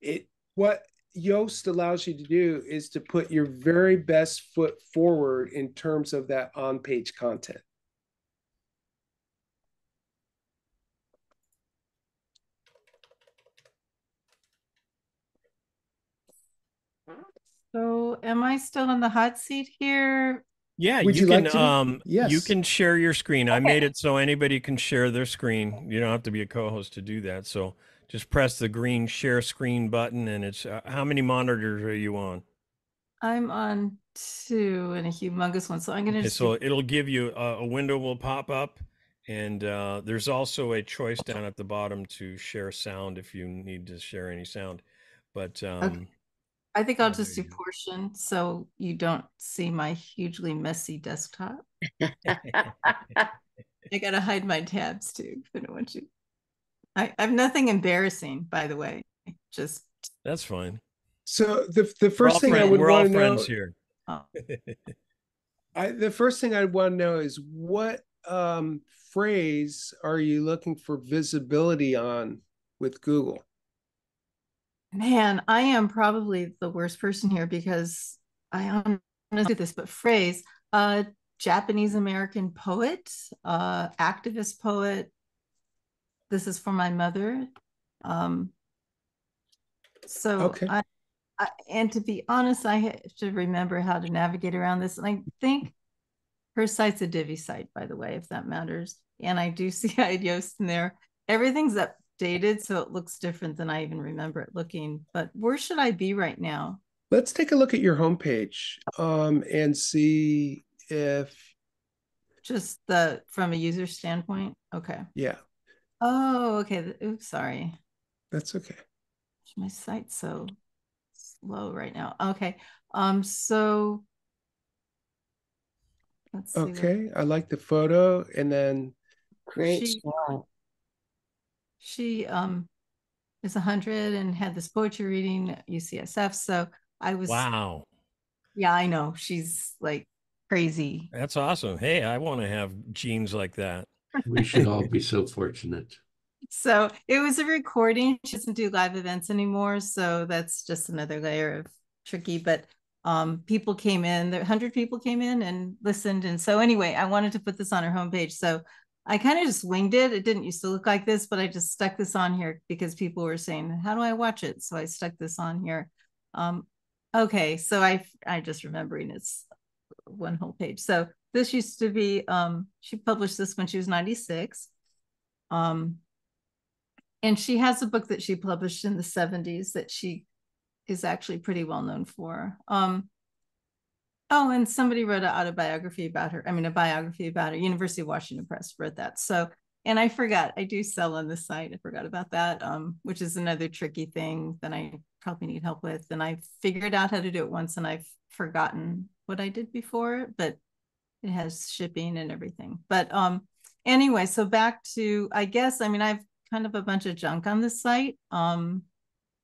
it what Yoast allows you to do is to put your very best foot forward in terms of that on page content. So am I still in the hot seat here? Yeah, Would you, you can like um yes. you can share your screen. Okay. I made it so anybody can share their screen. You don't have to be a co-host to do that. So just press the green share screen button and it's uh, how many monitors are you on? I'm on two and a humongous one. So I'm going to okay, so it'll give you a, a, window will pop up and uh, there's also a choice down at the bottom to share sound if you need to share any sound. But um okay. I think I'll just do portion so you don't see my hugely messy desktop. I gotta hide my tabs too. I don't want you. I, I have nothing embarrassing, by the way. Just that's fine. So the the first thing friend, I would want to know here. Oh. I the first thing I'd want to know is what um, phrase are you looking for visibility on with Google? Man, I am probably the worst person here because I honestly do this, but phrase, uh, Japanese American poet, uh, activist poet. This is for my mother. Um, so okay. I, I, and to be honest, I should remember how to navigate around this. And I think her site's a Divi site, by the way, if that matters. And I do see Yoast in there. Everything's up dated, so it looks different than I even remember it looking. But where should I be right now? Let's take a look at your homepage um, and see if just the from a user standpoint. Okay. Yeah. Oh, okay. Oops, sorry. That's okay. My site's so slow right now. Okay. Um. So. Let's see okay. I like the photo, and then great. She, she um is 100 and had this poetry reading at UCSF. So I was wow. Yeah, I know. She's like crazy. That's awesome. Hey, I want to have genes like that. We should all be so fortunate. So it was a recording. She doesn't do live events anymore. So that's just another layer of tricky. But um, people came in, the hundred people came in and listened. And so anyway, I wanted to put this on our homepage. So I kind of just winged it. It didn't used to look like this, but I just stuck this on here because people were saying, how do I watch it? So I stuck this on here. Um, okay. So I, I just remembering it's one whole page. So this used to be, um, she published this when she was 96. Um, and she has a book that she published in the 70s that she is actually pretty well known for. Um, oh, and somebody wrote an autobiography about her. I mean, a biography about her. University of Washington Press wrote that. So, and I forgot, I do sell on the site. I forgot about that, um, which is another tricky thing that I probably need help with. And I figured out how to do it once and I've forgotten what I did before, but it has shipping and everything. But um, anyway, so back to, I guess, I mean, I've kind of a bunch of junk on the site. Um,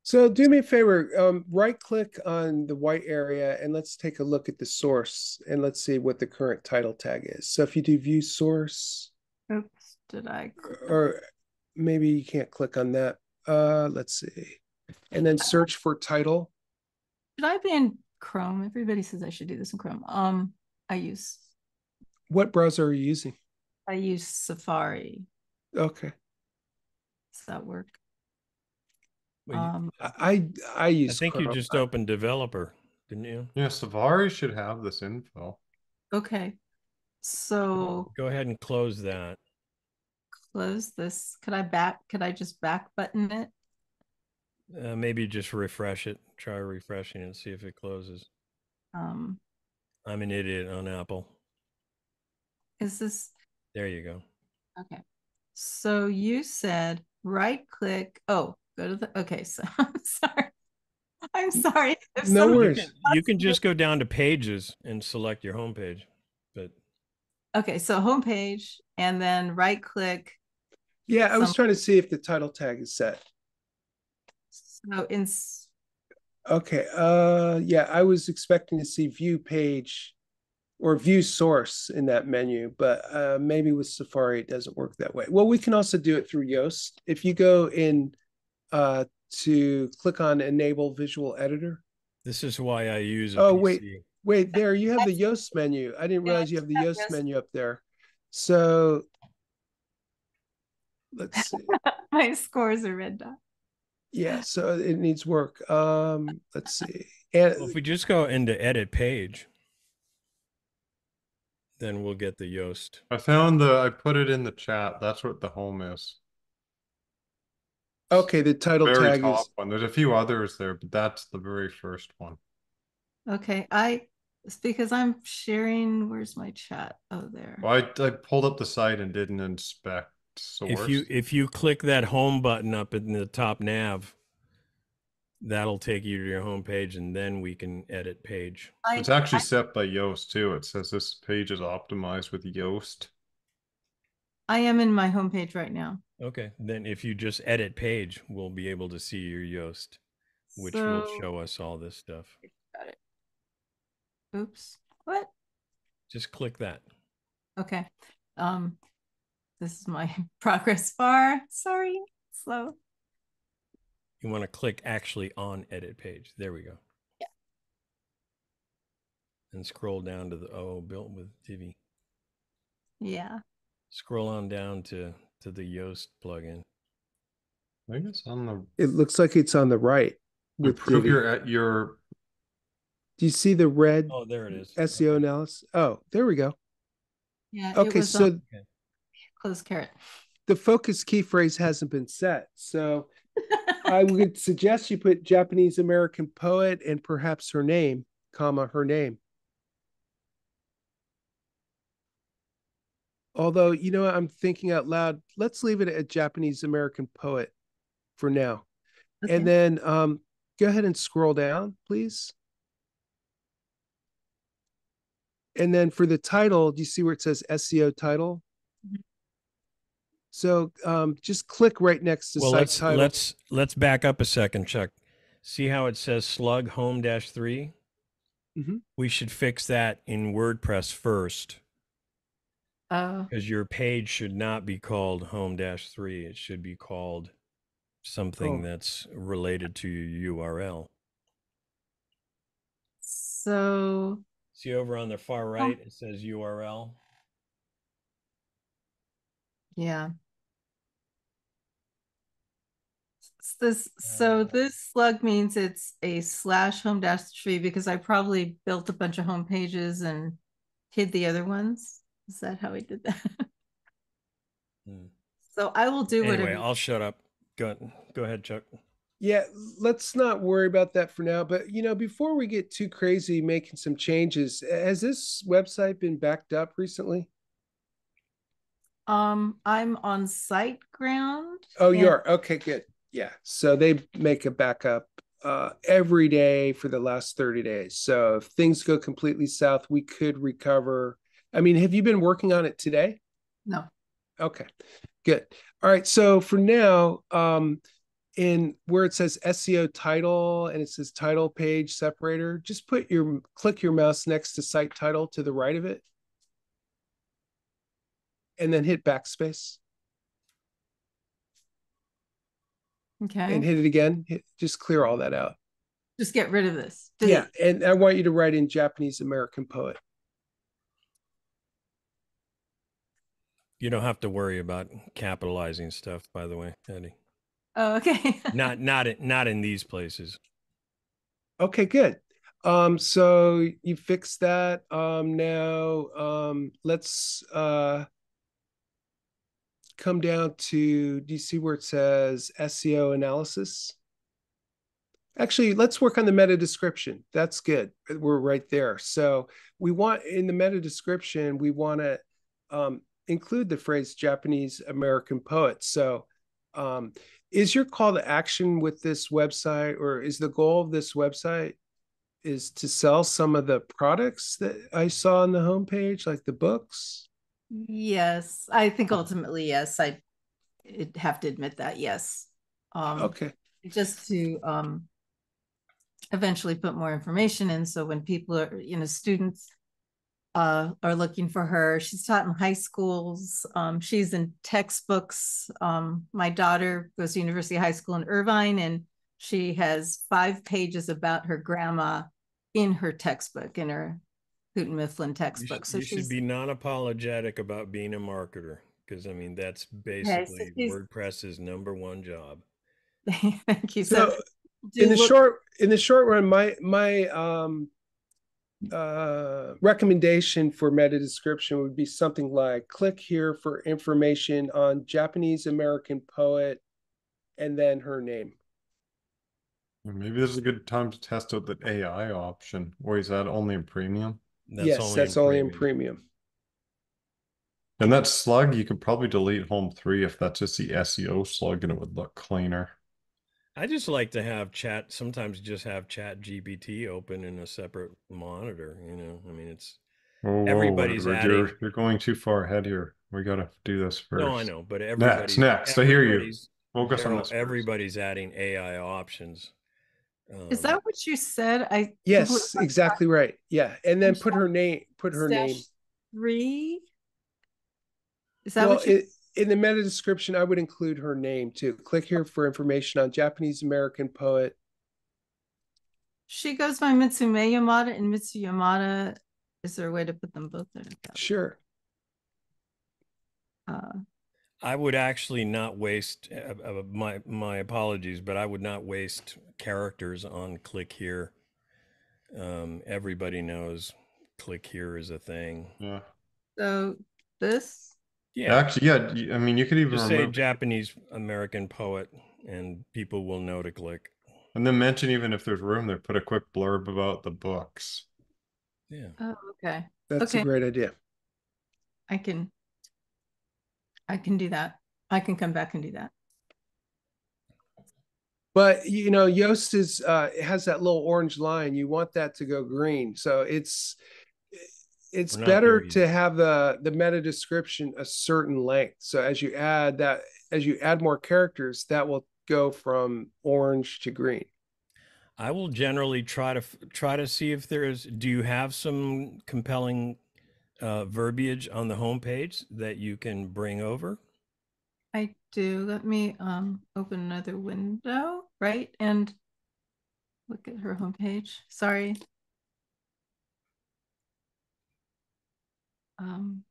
so do me a favor, um, right click on the white area and let's take a look at the source and let's see what the current title tag is. So if you do view source. Oops, did I? Or maybe you can't click on that. Uh, let's see. And then search for title. Should I be in Chrome? Everybody says I should do this in Chrome. Um, I use. What browser are you using? I use Safari. Okay. Does that work? Well, you- Um, I I use. I think you just opened developer, didn't you? Yeah, Safari should have this info. okay. So Go ahead and close that. close this. Could I back, could I just back button it? Uh, maybe just refresh it. Try refreshing it, see if it closes. Um, I'm an idiot on Apple. is this, There you go. okay. So you said right click, oh, go to the, okay, so I'm sorry. I'm sorry. If No worries. You can, you can just go down to pages and select your homepage. But Okay, so homepage and then right click. Yeah, I was Some- trying to see if the title tag is set. So in, Okay, uh, yeah, I was expecting to see view page or view source in that menu, but uh, maybe with Safari it doesn't work that way. Well, we can also do it through Yoast. If you go in uh, to click on Enable Visual Editor, this is why I use a Oh, PC. wait. wait, there you have the Yoast menu. I didn't realize you have the Yoast Yoast. menu up there. So let's see. my scores are red dot. Yeah, so it needs work. Um, let's see. And Well, if we just go into edit page, then we'll get the Yoast. I found the, I put it in the chat. That's what the home is. Okay, the title Very tag top is one. There's a few others there, but that's the very first one. Okay, I, it's because I'm sharing, where's my chat? Oh, there. Well, I, I pulled up the site and didn't inspect source. If you if you click that home button up in the top nav, that'll take you to your home page, and then we can edit page. I- It's actually I- set by Yoast too. It says this page is optimized with Yoast. I am in my homepage right now. Okay, then if you just edit page, we'll be able to see your Yoast, which will show us all this stuff. Oops, what? Just click that. Okay. Um, this is my progress bar. Sorry, slow. You want to click actually on edit page. There we go. Yeah. And scroll down to the oh built with Divi. Yeah. Scroll on down to to the Yoast plugin. I think it's on the it looks like it's on the right with improve Divi. your at your Do you see the red Oh, there it is. SEO Okay. analysis? Oh, there we go. Yeah. Okay, so on close caret. the focus key phrase hasn't been set. So I would suggest you put Japanese American poet and perhaps her name, comma, her name. Although, you know, what, I'm thinking out loud, let's leave it at Japanese American poet for now. Okay. And then um, go ahead and scroll down, please. And then for the title, do you see where it says SEO title? Mhm. So um, just click right next to Well, site let's title. let's let's back up a second, Chuck. See how it says slug home dash 3 Mhm. We should fix that in WordPress first Oh, because your page should not be called home dash three. It should be called something Oh. that's related to your URL. so See over on the far right, it says URL. yeah. This, so Uh, this slug means it's a slash home dash tree because I probably built a bunch of home pages and hid the other ones. Is that how I did that? Hmm. So I will do Anyway, whatever. I'll shut up. Go, go ahead, Chuck. Yeah, let's not worry about that for now. But you know, before we get too crazy making some changes, has this website been backed up recently? Um, I'm on SiteGround. Oh, you are Okay, good. Yeah. So they make a backup uh every day for the last 30 days. So if things go completely south, we could recover. I mean, have you been working on it today? No, Okay, good. All right. So for now, um, in where it says SEO title and it says title page separator, just put your click your mouse next to site title to the right of it. And then hit backspace okay. and hit it again. Hit, just clear all that out. Just get rid of this. Yeah. Delete. And I want you to write in Japanese American poet. You don't have to worry about capitalizing stuff, by the way, Eddie. Oh, okay. Not not in, not in these places. Okay, good. Um, so you fixed that. Um, now, um, let's, uh, come down to, do you see where it says SEO analysis? Actually, let's work on the meta description. That's good. We're right there. So we want in the meta description, we want to, um, include the phrase Japanese American poet. So, um, is your call to action with this website or is the goal of this website is to sell some of the products that I saw on the homepage, like the books? Yes, I think ultimately, yes, I would have to admit that, yes. Um, Okay, just to um eventually put more information in, so when people are, you know, students uh are looking for her, she's taught in high schools, um, she's in textbooks. Um, my daughter goes to University High School in Irvine and she has five pages about her grandma in her textbook, in her Houghton Mifflin You, textbook. should, So you should be non-apologetic about being a marketer because I mean that's basically she's- WordPress's number one job. thank you. so So in the look- short in the short run, my my um uh recommendation for meta description would be something like click here for information on Japanese American poet and then her name. Maybe this is a good time to test out the AI option, or is that only in premium? That's yes, only that's in only in premium. premium. And that slug, you could probably delete home three if that's just the SEO slug and it would look cleaner. I just like to have chat. Sometimes just have Chat GPT open in a separate monitor. You know, I mean, it's Oh, whoa, Everybody's Edward, adding- you're, you're going too far ahead here. We gotta do this first. no, I know, but everybody's next, I hear you. everybody's- Focus on this. first. everybody's adding AI options. Is Um, that what you said? I Yes, completely- exactly right. Yeah, and then put her name. Put her name. Dash Three? Is that well, what you? it, in the meta description, I would include her name too. Click here for information on Japanese American poet. She goes by Mitsuye Yamada and Mitsu Yamada. Is there a way to put them both there? Sure. Uh, I would actually not waste uh, uh, my my apologies, but I would not waste characters on click here. Um, everybody knows click here is a thing. Yeah. so this, Yeah, Actually, yeah. I mean, you could even just say remove, Japanese American poet, and people will know to click. and then mention even if there's room there, put a quick blurb about the books. Yeah, oh, okay, That's Okay. a great idea. I can. I can do that. I can come back and do that. But you know, Yoast is uh it has that little orange line. You want that to go green. So it's it's better to have the the meta description a certain length. So as you add that as you add more characters, that will go from orange to green. I will generally try to try to see if there is. Do you have some compelling uh, verbiage on the homepage that you can bring over? I do. Let me um open another window, right? And look at her homepage. Sorry. Um,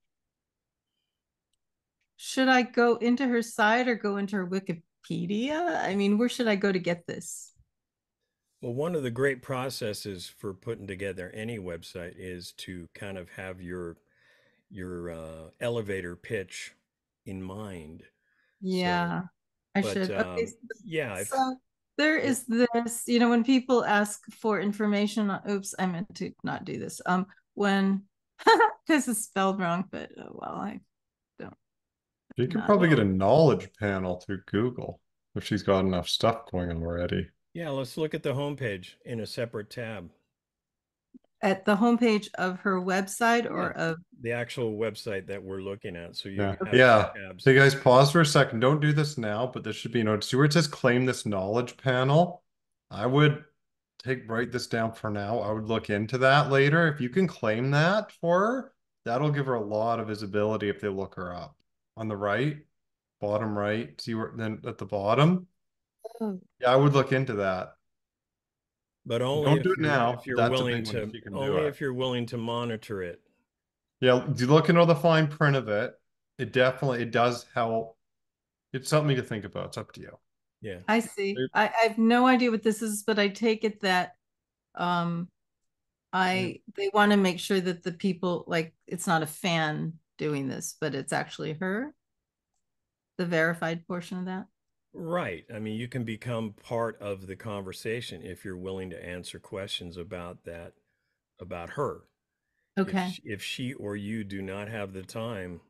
should I go into her site or go into her Wikipedia? I mean, where should I go to get this? Well, one of the great processes for putting together any website is to kind of have your your uh, elevator pitch in mind. Yeah, I But should. um, Okay, yeah, if, so there Yeah. is this, you know, when people ask for information, on- oops, I meant to not do this. Um, when this is spelled wrong, but oh, well, I don't You could Not probably get a knowledge panel through Google if she's got enough stuff going on already. yeah, let's look at the homepage in a separate tab. at the homepage of her website or of The actual website that we're looking at. So you Yeah. have Yeah. tabs. So you guys pause for a second. Don't do this now, but this should be noted. See where it says claim this knowledge panel? I would take write this down for now. I would look into that later. If you can claim that for her, that'll give her a lot of visibility if they look her up. On the right, bottom right, see where then at the bottom. Oh. Yeah, I would look into that. But only Don't if do it now. If you're That's willing to, if you only if you're willing to monitor it. Yeah, do look into the fine print of it. It definitely it does help. It's something to think about. It's up to you. Yeah. I see. I, I have no idea what this is, but I take it that um I they want to make sure that the people like it's not a fan doing this, but it's actually her. The verified portion of that. Right. I mean, you can become part of the conversation if you're willing to answer questions about that, about her. If Okay. If she or you do not have the time,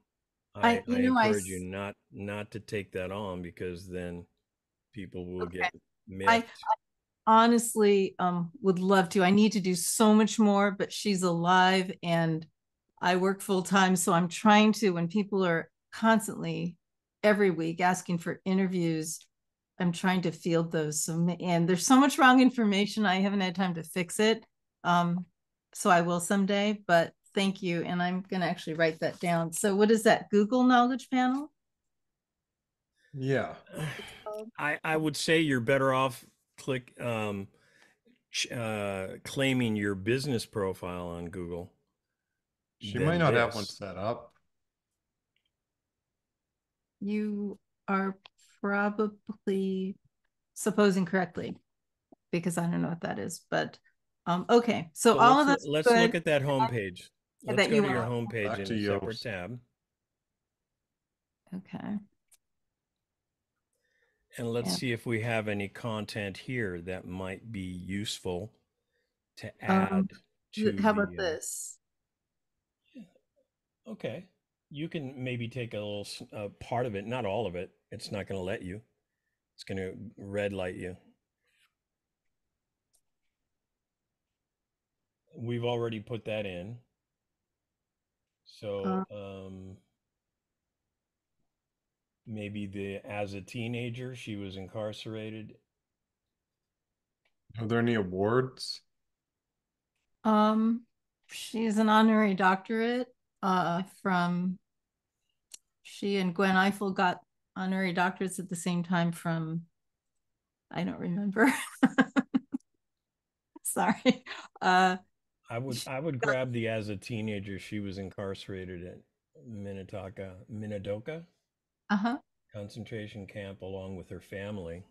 I- I, you I know, I encourage you not, not to take that on because then people will Okay. get miffed. honestly um would love to. I need to do so much more, but she's alive and I work full time, so I'm trying to when people are constantly every week asking for interviews, I'm trying to field those. So and there's so much wrong information. I haven't had time to fix it. Um so I will someday, but thank you and I'm going to actually write that down. So what is that Google Knowledge Panel? Yeah. I, I would say you're better off click um, ch- uh, claiming your business profile on Google. She might not have one set up. You are probably supposing correctly because I don't know what that is, but um okay. So So all of let's, that's let's good. look at that homepage. Yeah, Let's that go you to your want. homepage Back in to a separate tab. Okay. And let's Yeah. see if we have any content here that might be useful to Um, add Th- to How about the, uh, this? Okay, you can maybe take a little uh, part of it, not all of it. It's not going to let you. It's going to red light you. We've already put that in. So, Uh. um, maybe the as a teenager she was incarcerated. Are there any awards? Um she's an honorary doctorate uh from she and Gwen Eiffel got honorary doctorates at the same time from I don't remember. Sorry. Uh I would I would grab the as a teenager she was incarcerated at Minnetonka, Minidoka uh-huh. concentration camp along with her family.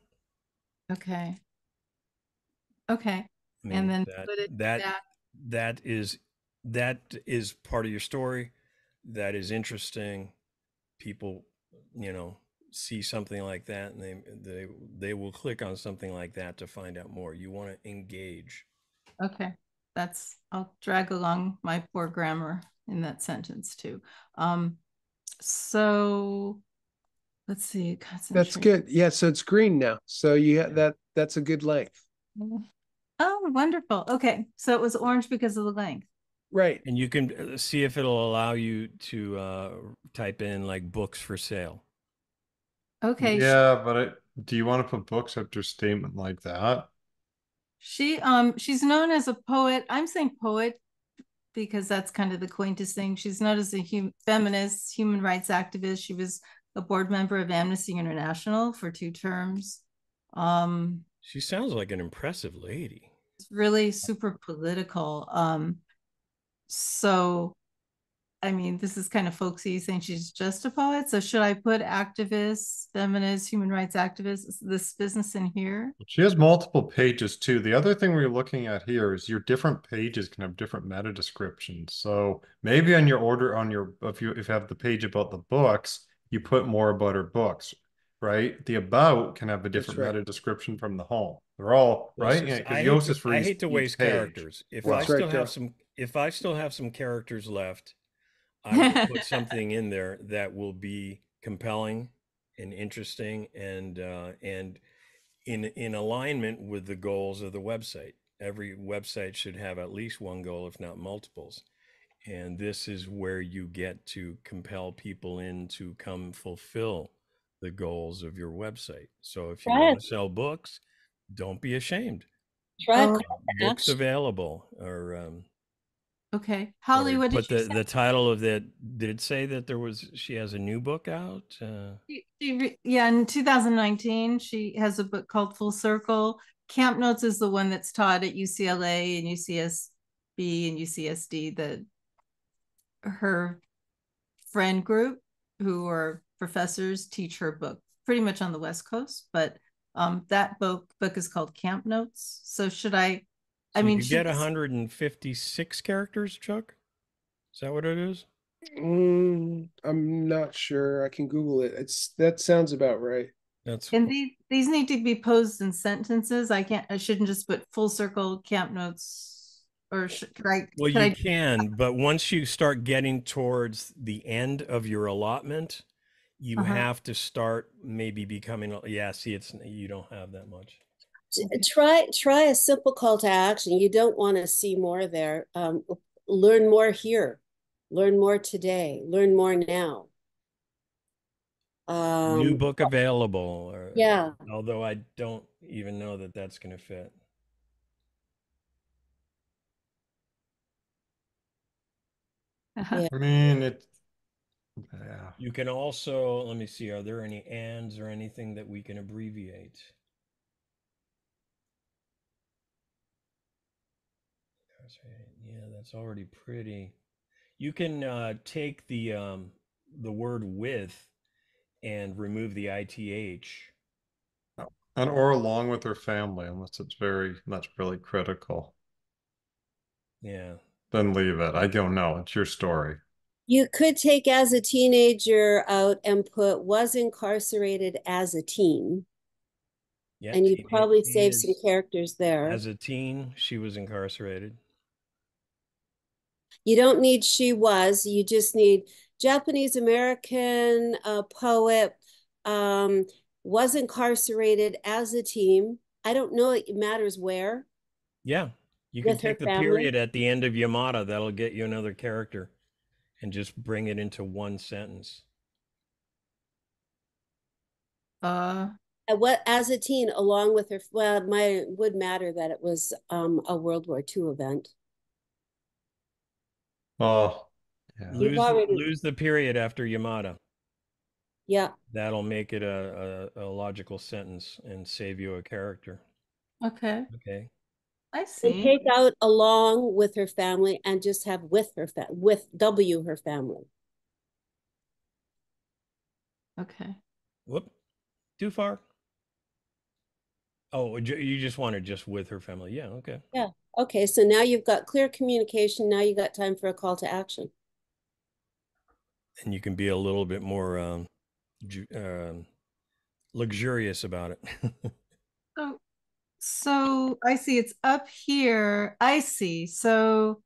Okay. Okay. I And then that, put it that back. that is that is part of your story. That is interesting. People, you know, see something like that and they they they will click on something like that to find out more. You want to engage. Okay, that's, I'll drag along my poor grammar in that sentence too. Um, so let's see. That's good. Yeah, so it's green now. So you ha- that that's a good length. Oh, wonderful. Okay, so it was orange because of the length. Right. And you can uh, see if it'll allow you to uh, type in like books for sale. Okay, sh- Yeah, but it, do you want to put books after statement like that? she um she's known as a poet. I'm saying poet because that's kind of the quaintest thing. She's known as a hum- feminist, human rights activist. She was a board member of Amnesty International for two terms. Um, She sounds like an impressive lady. it's really super political. Um, so I mean, this is kind of folksy saying she's just a poet. So should I put activists, feminists, human rights activists, this business in here? She has multiple pages too. The other thing we're looking at here is your different pages can have different meta descriptions. So maybe on your order on your if you if you have the page about the books, you put more about her books, right? The about can have a different right. meta description from the home. They're all right. Well, Yeah, I, because hate yours to, is for I each- hate to waste characters. If Well, I That's right still there. have some, if I still have some characters left, I will put something in there that will be compelling and interesting and uh, and in in alignment with the goals of the website. Every website should have at least one goal, if not multiples. And this is where you get to compel people in to come fulfill the goals of your website. So if you Right. want to sell books, don't be ashamed. Try Oh. Books action. available or um Okay, Holly, or what did put you the say? the title of that did it say that there was she has a new book out uh She- she yeah, in 2019, she has a book called Full Circle. Camp Notes is the one that's taught at UCLA and UCSB and UCSD. The her friend group, who are professors, teach her book pretty much on the West Coast. But um, that book book is called Camp Notes. So should I? I so mean, you should get 156 characters chuck is that what it is Mm, I'm not sure. I can Google it. It's that sounds about right. that's And these these need to be posed in sentences. I can't. I shouldn't just put full circle camp notes, or should could I? well could you I, can but once you start getting towards the end of your allotment you Uh-huh. have to start maybe becoming yeah see it's you don't have that much Try try a simple call to action. You don't want to see more there. Um, learn more here. Learn more today. Learn more now. Um, new book available or, yeah. although i don't even know that that's going to fit Uh-huh. I mean, it. Yeah. You can also, let me see, are there any ands or anything that we can abbreviate? Yeah, that's already pretty. You can uh, take the um, the word with and remove the ith. And or along with her family, unless it's very that's really critical. Yeah. Then leave it. I don't know. It's your story. You could take as a teenager out and put was incarcerated as a teen, Yeah. and you teen- probably save some characters there. As a teen, she was incarcerated. You don't need she was, you just need Japanese American uh, poet, um, was incarcerated as a teen. I don't know it matters where. Yeah. You can take the family? period at the end of Yamada. That'll get you another character and just bring it into one sentence. Uh, what as a teen, along with her, well, my would matter that it was um, a World War II event. Oh, yeah. You've Lose, the- already- lose the period after Yamada. Yeah, That'll make it a, a, a logical sentence and save you a character. okay, Okay. I and see. take out along with her family and just have with her fa- with W her family. Okay. Whoop. Too far. Oh, you just wanted just with her family. Yeah. Okay. Yeah. Okay, so now you've got clear communication. Now you got time for a call to action. And you can be a little bit more um, ju- um, luxurious about it. So, so I see it's up here. I see. So,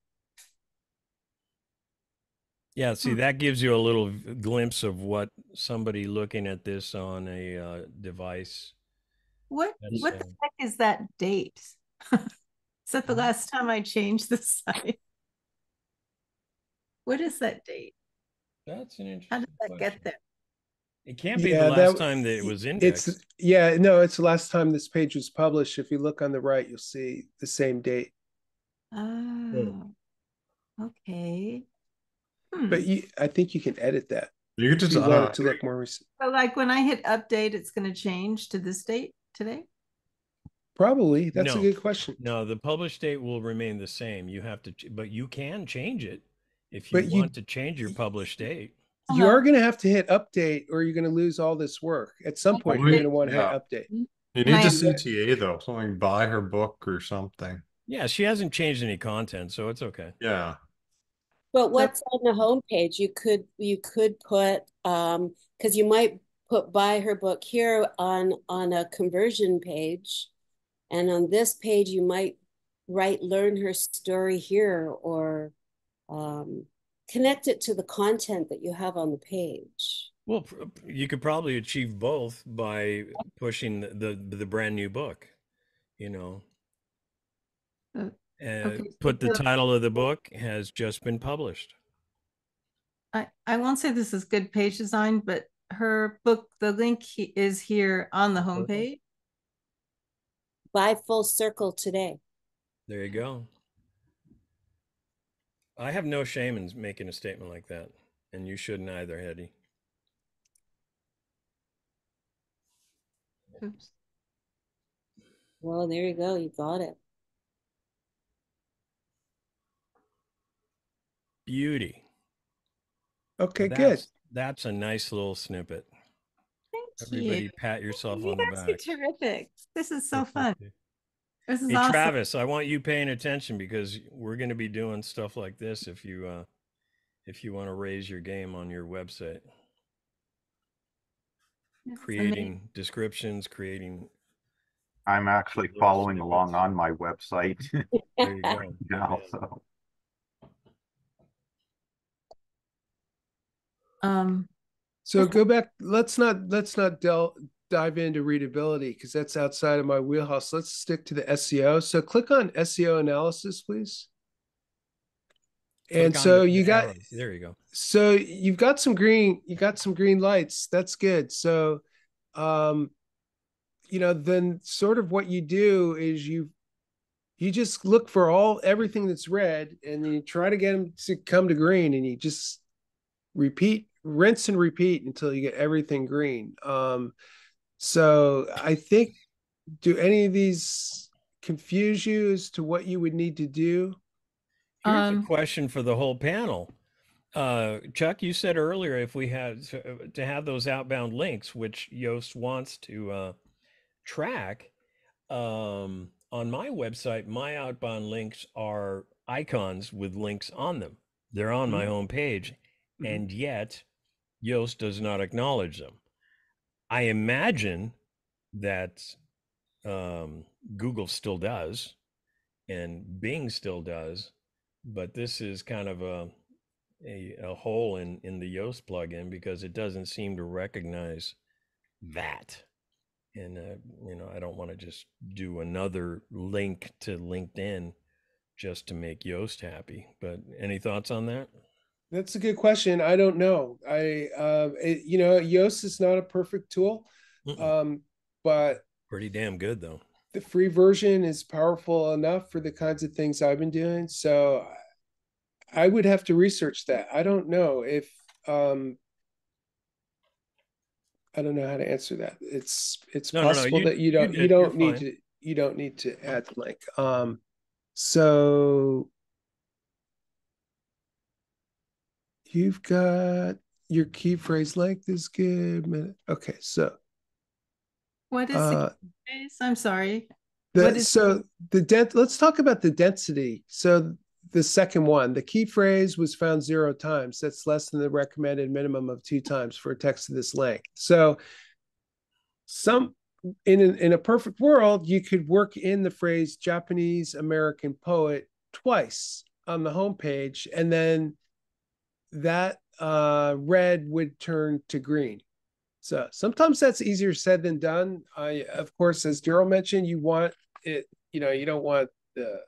Yeah, see, Hmm. that gives you a little glimpse of what somebody looking at this on a uh, device. what That's, what the uh, heck is that date? Is that the last time I changed the site? What is that date? That's an interesting. How did that question. get there? It can't be Yeah, the that last w- time that it was in It's yeah, no, it's the last time this page was published. If you look on the right, you'll see the same date. Oh, okay. Hmm. But you, I think you can edit that. You could just you want uh, it to look more recent. So like when I hit update, it's going to change to this date today? Probably. That's a good question. No, the published date will remain the same. You have to, but you can change it if you But you- want to change your published date, You Uh-huh. are gonna have to hit update or you're gonna lose all this work. At some point, you're gonna want to yeah. hit update. You need My- to CTA though, something buy her book or something. yeah, she hasn't changed any content, so it's okay. Yeah. But what's on the homepage, you could, you could put, um, because you might put buy her book here on, on a conversion page. And on this page, you might write, learn her story here or, um, connect it to the content that you have on the page. Well, pr- you could probably achieve both by pushing the the, the brand new book, you know. Uh, Uh, okay, put the title of the book has just been published. I, I won't say this is good page design, but her book, the link he- is here on the homepage. Buy full circle today. There you go. I have no shame in making a statement like that, and you shouldn't either, Hetty. Oops. Well, there you go. You got it. Beauty. Okay, good. That's, that's a nice little snippet. Thank Everybody you. pat yourself You on the guys are back. terrific. This is so fun. This is Hey awesome. Travis, I want you paying attention because we're going to be doing stuff like this if you uh if you want to raise your game on your website. Yes, amazing. Creating descriptions, creating I'm actually following along on my website there you go. now, Yeah. so. Um, So go back, let's not, let's not del, dive into readability because that's outside of my wheelhouse. Let's stick to the SEO. So click on SEO analysis, please. And Click so the- you the got, arrows. there you go. so you've got some green, you got some green lights. That's good. So, um, you know, then sort of what you do is you, you just look for all, everything that's red and then you try to get them to come to green and you just repeat, rinse and repeat until you get everything green. Um, so I think, do any of these confuse you as to what you would need to do? Here's a Um, question for the whole panel. Uh, Chuck, you said earlier if we had to, to have those outbound links, which Yoast wants to uh, track, um, on my website, my outbound links are icons with links on them. They're on my homepage, Mhm. and yet Yoast does not acknowledge them. I imagine that um, Google still does, and Bing still does, but this is kind of a a, a hole in in the Yoast plugin because it doesn't seem to recognize that. And uh, you know, I don't want to just do another link to LinkedIn just to make Yoast happy. But any thoughts on that? That's a good question. I don't know. I, uh, it, you know, Yoast is not a perfect tool, Mm-mm. um, but Pretty damn good though. the free version is powerful enough for the kinds of things I've been doing. So I would have to research that. I don't know if, um, I don't know how to answer that. It's, it's No, no, no, possible you- that you you don't, did. you You're don't need fine. to, you don't need to add the link. Um, so you've got your key phrase length is good. minute- Okay, so what is uh, the phrase? I'm sorry. the What is- so the dent. Let's talk about the density. So the second one, the key phrase was found zero times. That's less than the recommended minimum of two times for a text of this length. So some in an, in a perfect world, you could work in the phrase Japanese American poet twice on the homepage, and then that uh, red would turn to green. So sometimes that's easier said than done. I, of course, as Daryl mentioned, you want it, you know, you don't want the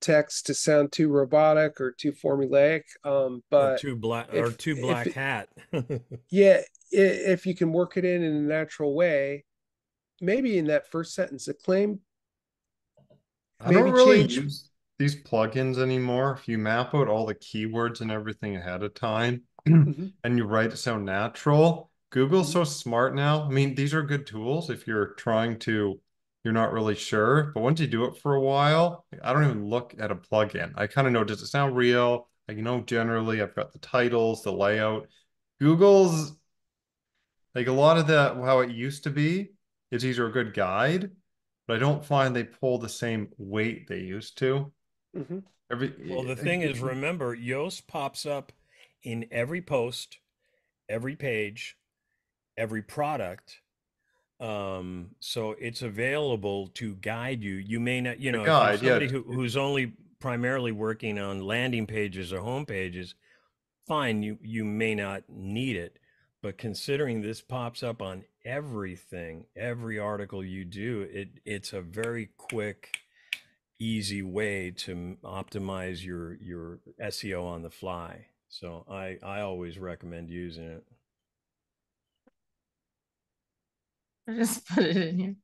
text to sound too robotic or too formulaic. Um, or but too black or too black it- hat. yeah, i- if you can work it in in a natural way, maybe in that first sentence, a claim. I don't Maybe really change- use these plugins anymore. If you map out all the keywords and everything ahead of time Mhm. and you write it so natural, Google's Mhm. so smart now. I mean, these are good tools if you're trying to, you're not really sure. But once you do it for a while, I don't even look at a plugin. I kind of know, does it sound real? Like, you know, generally I've got the titles, the layout. Google's like a lot of the how it used to be is these are a good guide, but I don't find they pull the same weight they used to. Mhm. Every Well, the thing is, remember, Yoast pops up in every post, every page, every product. Um, so it's available to guide you. You may not, you know, if you're yeah. somebody who, who's only primarily working on landing pages or home pages, fine, you you may not need it. But considering this pops up on everything, every article you do, it it's a very quick, easy way to optimize your your SEO on the fly. So I I always recommend using it. I just put it in here.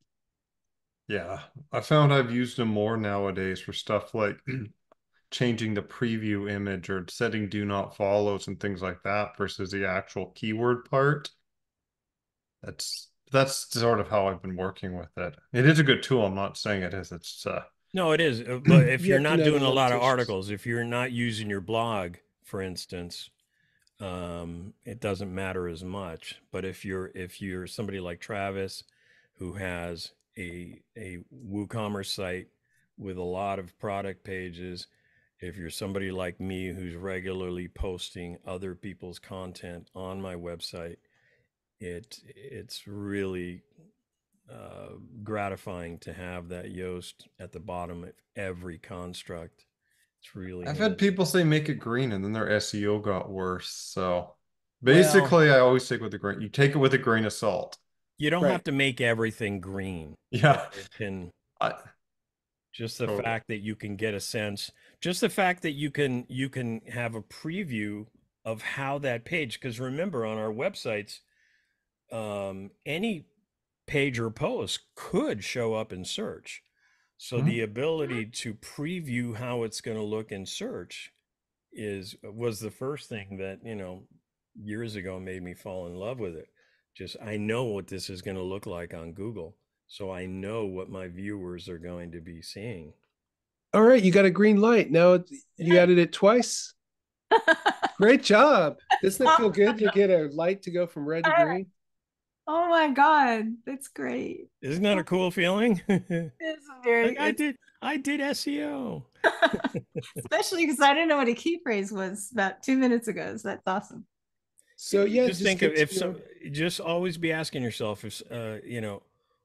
Yeah, I found I've used them more nowadays for stuff like changing the preview image or setting do not follows and things like that versus the actual keyword part. That's that's sort of how I've been working with it. It is a good tool. I'm not saying it is. It's uh No, it is. uh, But if You you're not doing a lot of articles, if you're not using your blog, for instance, um, it doesn't matter as much. But if you're if you're somebody like Travis, who has a a WooCommerce site with a lot of product pages, if you're somebody like me who's regularly posting other people's content on my website, it it's really uh, gratifying to have that Yoast at the bottom of every construct. It's really I've had people say make it green and then their SEO got worse. So basically I always take with the grain. You take it with a grain of salt. You don't Right. have to make everything green. Yeah. It can I, just the Totally. fact that you can get a sense, just the fact that you can you can have a preview of how that page. Because remember, on our websites, um, any page or post could show up in search. So Mhm. the ability to preview how it's going to look in search is was the first thing that you know years ago made me fall in love with it. Just I know what this is going to look like on Google, so I know what my viewers are going to be seeing. All right, you got a green light. Now you added it twice. Great job. Doesn't it feel good to get a light to go from red to green? Oh my god, that's great. Isn't that a cool feeling? It's very like I did, I did SEO. especially because I didn't know what a key phrase was about two minutes ago. So that's awesome. So yeah, just, think of if continue so, just always be asking yourself if uh, you know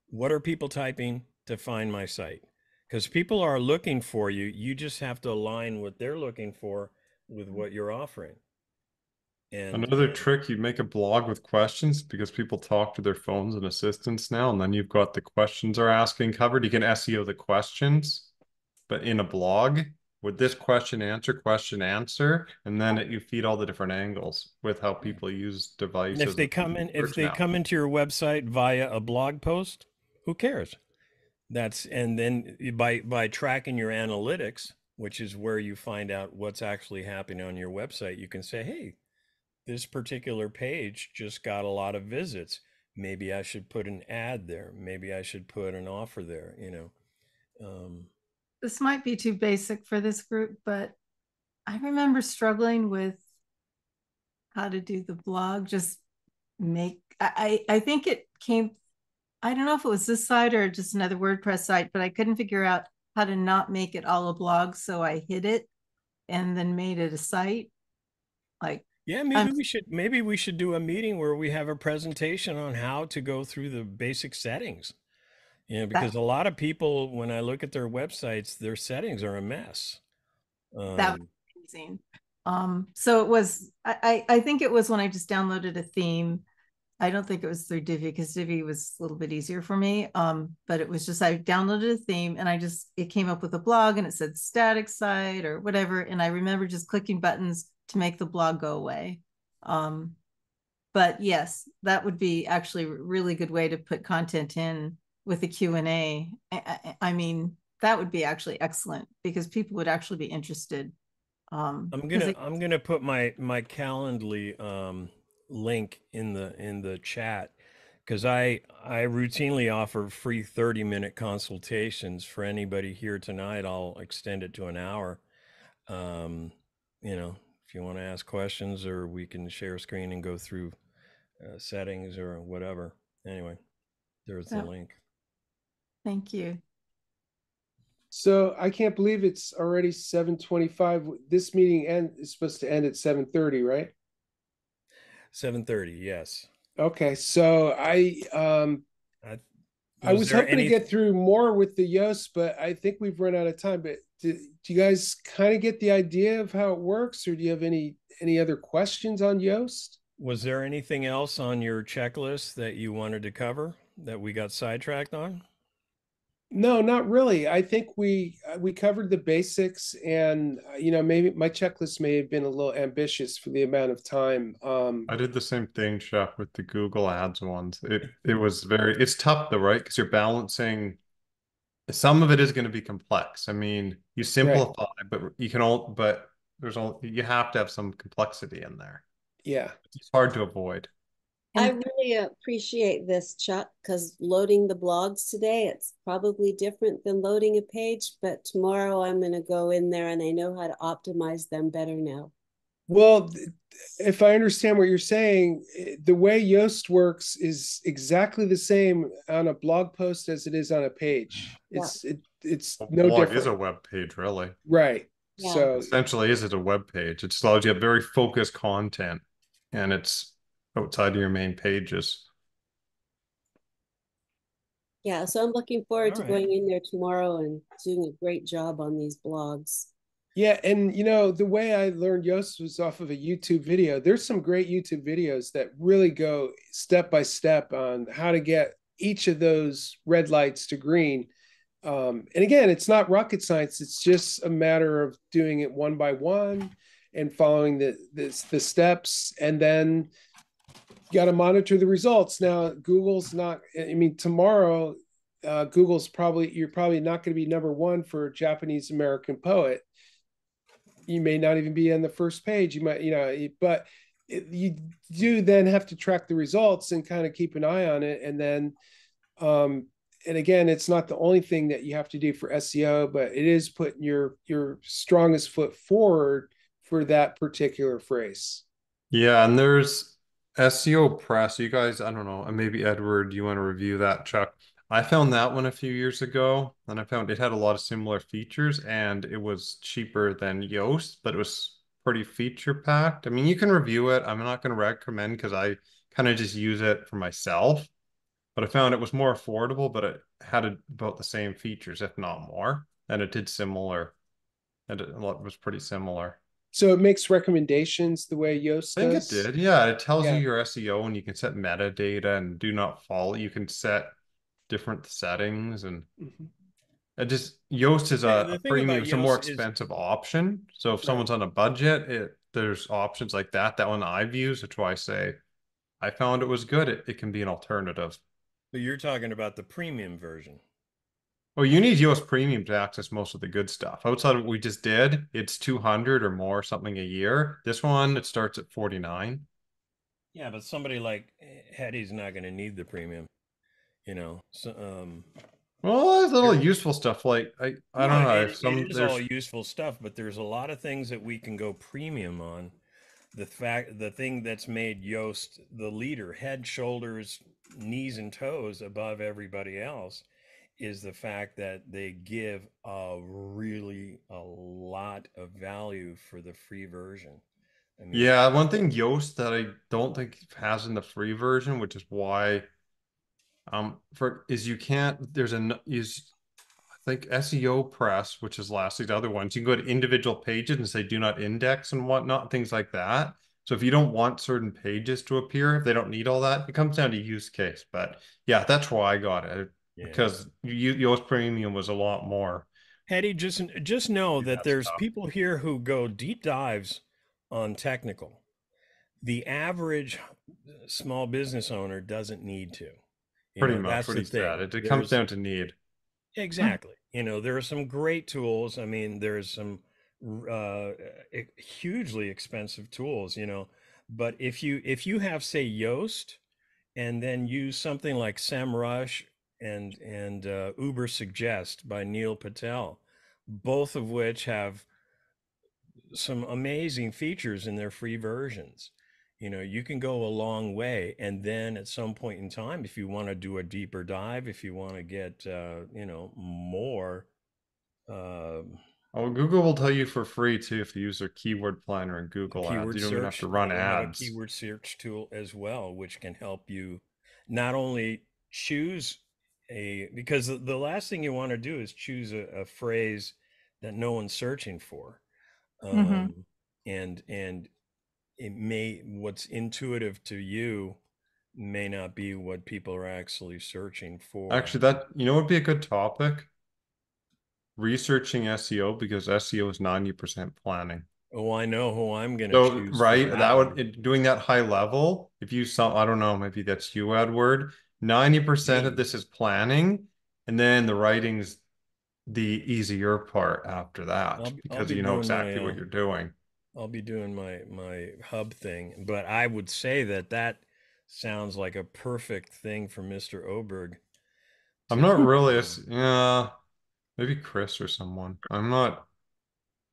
what are people typing to find my site because people are looking for you you just have to align what they're looking for with what you're offering and another trick, you make a blog with questions because people talk to their phones and assistants now, and then you've got the questions are asking covered. You can SEO the questions, but in a blog with this question answer, question answer, and then it, you feed all the different angles with how people use devices. and if they come in if they now. come into your website via a blog post who cares that's and then by by tracking your analytics which is where you find out what's actually happening on your website you can say hey this particular page just got a lot of visits maybe i should put an ad there maybe i should put an offer there you know um, This might be too basic for this group, but I remember struggling with how to do the blog. Just make I I think it came. I don't know if it was this site or just another WordPress site, but I couldn't figure out how to not make it all a blog, so I hid it and then made it a site. Like yeah maybe I'm- we should maybe we should do a meeting where we have a presentation on how to go through the basic settings you know because a lot of people when i look at their websites their settings are a mess That um, amazing. Um, so it was, I, I, I think it was when I just downloaded a theme. I don't think it was through Divi because Divi was a little bit easier for me. Um, but it was just, I downloaded a theme and I just, it came up with a blog and it said static site or whatever. And I remember just clicking buttons to make the blog go away. Um, but yes, that would be actually a really good way to put content in with the Q and A. I, I, mean, that would be actually excellent because people would actually be interested. Um, i'm gonna it- i'm gonna put my my calendly um link in the in the chat because i i routinely offer free 30 minute consultations for anybody here tonight i'll extend it to an hour um you know if you want to ask questions, or we can share screen and go through uh, settings or whatever. Anyway, there's the Yeah. link. Thank you. So I can't believe it's already seven twenty-five. This meeting end is supposed to end at seven thirty, right? 7:30. Yes. Okay, so I um I, I was there hoping to any- get through more with the Yoast, but I think we've run out of time. But do, do you guys kind of get the idea of how it works, or do you have any any other questions on Yoast? Was there anything else on your checklist that you wanted to cover that we got sidetracked on? No, not really. I think we uh, we covered the basics, and uh, you know maybe my checklist may have been a little ambitious for the amount of time. Um, I did the same thing, Chef, with the Google Ads ones. It it was very it's tough though, right? Because you're balancing some of it is going to be complex. I mean, you simplify, but you can all but there's all you have to have some complexity in there. yeah, It's hard to avoid. I really appreciate this, Chuck, because loading the blogs today, it's probably different than loading a page, but tomorrow I'm gonna go in there and I know how to optimize them better now. Well, if I understand what you're saying, eh, the way Yoast works is exactly the same on a blog post as it is on a page. Yeah. It's it, it's A no blog different. is a web page, really. right. Yeah. So Essentially, is it a web page? It just allows you to have very focused content, and it's outside of your main pages. Yeah, so I'm looking forward to All right. going in there tomorrow and doing a great job on these blogs. Yeah, and you know the way I learned Yoast was off of a YouTube video. There's some great YouTube videos that really go step by step on how to get each of those red lights to green. Um, and again, it's not rocket science. It's just a matter of doing it one by one and following the the, the steps, and then you got to monitor the results. Now, Google's not. I mean, tomorrow, uh, Google's probably you're probably not going to be number one for Japanese American poet. You may not even be on the first page. You might, you know, but it, you do then have to track the results and kind of keep an eye on it, and then. Um, and again, it's not the only thing that you have to do for SEO, but it is putting your your strongest foot forward for that particular phrase. Yeah, and there's SEOPress. You guys, I don't know, and maybe Edward, you want to review that, Chuck? I found that one a few years ago, and I found it had a lot of similar features, and it was cheaper than Yoast, but it was pretty feature packed. I mean, you can review it. I'm not going to recommend because I kind of just use it for myself, but I found it was more affordable, but it had about the same features, if not more, and it did similar. And it was pretty similar. So it makes recommendations the way Yoast I think does. it did. Yeah, it tells Yeah. you your SEO and you can set metadata and do not follow. You can set different settings and Mhm. it just Yoast is Yeah, a, a premium, about it's a more Yoast is- expensive option. So if Right. someone's on a budget, it there's options like that. That one I've used, which why I say I found it was good. It, it can be an alternative. But you're talking about the premium version. Well, you need Yoast Premium to access most of the good stuff. Outside of what we just did, it's 200 or more something a year. This one, it starts at 49. Yeah, but somebody like Hetty's not going to need the premium. You know, so um, Well, there's little useful stuff like I I don't know it- if some it is there's all useful stuff, but there's a lot of things that we can go premium on. The fact, the thing that's made Yoast the leader, head, shoulders, knees, and toes above everybody else, is the fact that they give a really a lot of value for the free version. I mean, Yeah, one thing Yoast that I don't think has in the free version, which is why um for is you can't there's a is I think SEOPress, which is last the other ones, you can go to individual pages and say do not index and whatnot, things like that. So if you don't want certain pages to appear, if they don't need all that, it comes down to use case. But yeah, that's why I got it yeah. because you Yoast Premium was a lot more. Hetty, just just know that there's people here who go deep dives on technical. The average small business owner doesn't need to. You Pretty know, much that's what the he said. thing. It, it comes There's- down to need. Exactly. You know, there are some great tools. I mean, there's some uh e- hugely expensive tools, you know, but if you if you have say Yoast and then use something like SEMrush and and uh, Ubersuggest by Neil Patel, both of which have some amazing features in their free versions. You know, you can go a long way, and then at some point in time, if you want to do a deeper dive, if you want to get, uh, you know, more. Uh, oh, Google will tell you for free too if you use their keyword planner in Google Ads. You don't even have to run ads. keyword search tool as well, which can help you not only choose a because the last thing you want to do is choose a, a phrase that no one's searching for mm-hmm. um, mm-hmm. and and it may what's intuitive to you may not be what people are actually searching for. Actually that you know would be a good topic? Researching seo because seo is 90% planning. Oh i know who i'm gonna so right that, that would doing that high level if you saw i don't know maybe that's you edward. 90% of this is planning and then the writing's the easier part after that I'll, because I'll you know exactly my, uh, what you're doing i'll be doing my my hub thing but i would say that that sounds like a perfect thing for mr oberg i'm not really a, yeah maybe chris or someone. I'm not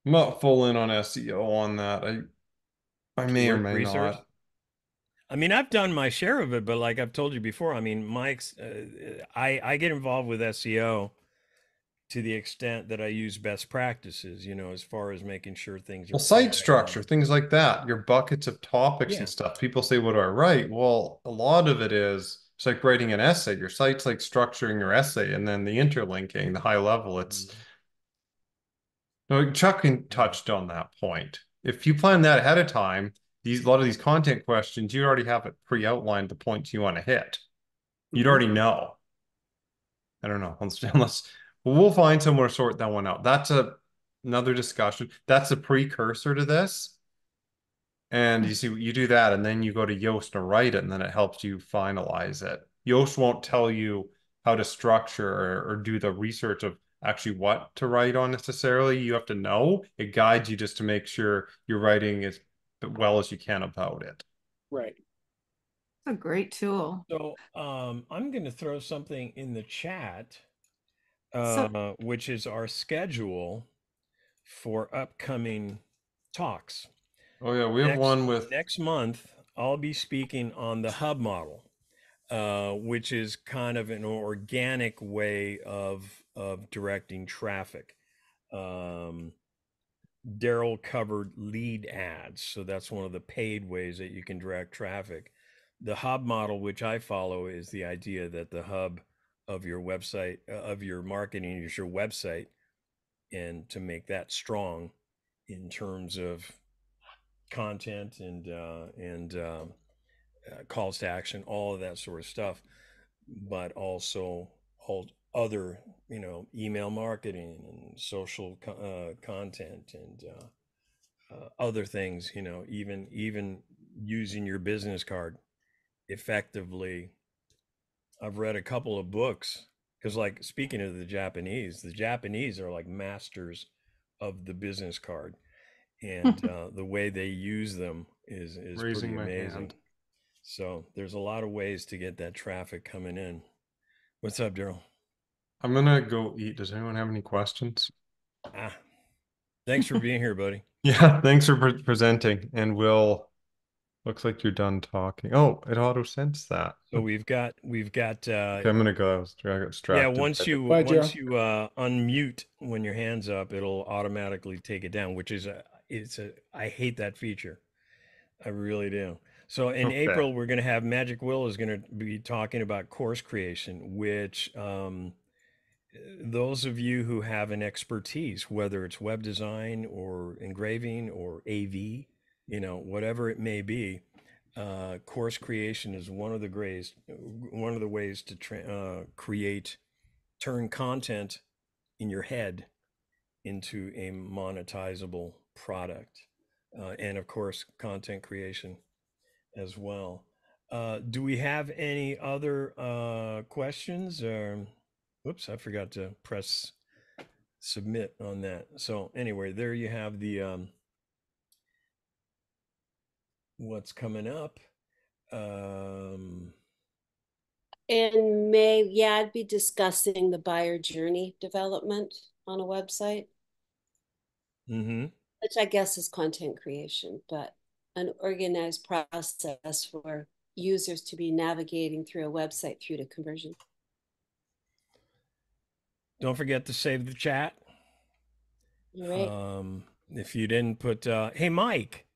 i'm not full in on seo on that. I i may or may research? not I mean, I've done my share of it, but like I've told you before, I mean, Mike's, uh, I I get involved with SEO to the extent that I use best practices, you know, as far as making sure things are well, site structure, things like that, your buckets of topics yeah. and stuff. People say, What do I write? Well, a lot of it is it's like writing an essay. Your site's like structuring your essay and then the interlinking, the high level. It's mm-hmm. no Chuck touched on that point. If you plan that ahead of time, these a lot of these content questions, you already have it pre-outlined the points you want to hit. You'd mm-hmm. already know. I don't know, unless we'll find somewhere to sort that one out. That's a another discussion. That's a precursor to this. And you see, you do that, and then you go to Yoast to write it, and then it helps you finalize it. Yoast won't tell you how to structure or, or do the research of actually what to write on necessarily. You have to know. It guides you just to make sure your writing is well as you can about it. Right. a great tool. So um, I'm going to throw something in the chat, uh, so, which is our schedule for upcoming talks. Oh yeah, we have next, one with next month. I'll be speaking on the hub model, uh, which is kind of an organic way of of directing traffic. Um, Daryl covered lead ads. So that's one of the paid ways that you can direct traffic. The hub model, which I follow, is the idea that the hub of your website, uh, of your marketing, is your website. And to make that strong in terms of content and, uh, and, um, uh, calls to action, all of that sort of stuff, but also hold other you know email marketing and social co- uh, content and uh, other things you know even even using your business card effectively i've read a couple of books because like speaking of the japanese the japanese are like masters of the business card and uh, the way they use them is is Raising pretty amazing so there's a lot of ways to get that traffic coming in what's up daryl I'm gonna go eat. Does anyone have any questions? Ah, thanks for being here, buddy. Yeah, thanks for pre- presenting. And we'll. Looks like you're done talking. Oh, it auto sends that. So we've got we've got. uh okay, I'm gonna go. I was distracted. Yeah, once you Bye, once Joe. you uh unmute when your hands up, it'll automatically take it down, which is a it's a I hate that feature. I really do. So in okay. April, we're going to have Magic Will is going to be talking about course creation, which um, those of you who have an expertise, whether it's web design or engraving or AV, you know, whatever it may be, uh, course creation is one of the ways, one of the ways to tra- uh, create, turn content in your head into a monetizable product, uh, and of course, content creation as well. Uh, do we have any other uh, questions? Or Whoops, I forgot to press submit on that. So anyway, there you have the um, what's coming up. Um, in May, yeah, I'd be discussing the buyer journey development on a website. Mm-hmm. which I guess is content creation, but an organized process for users to be navigating through a website through to conversion. Don't forget to save the chat. Right. Um, if you didn't put, uh, hey, Mike,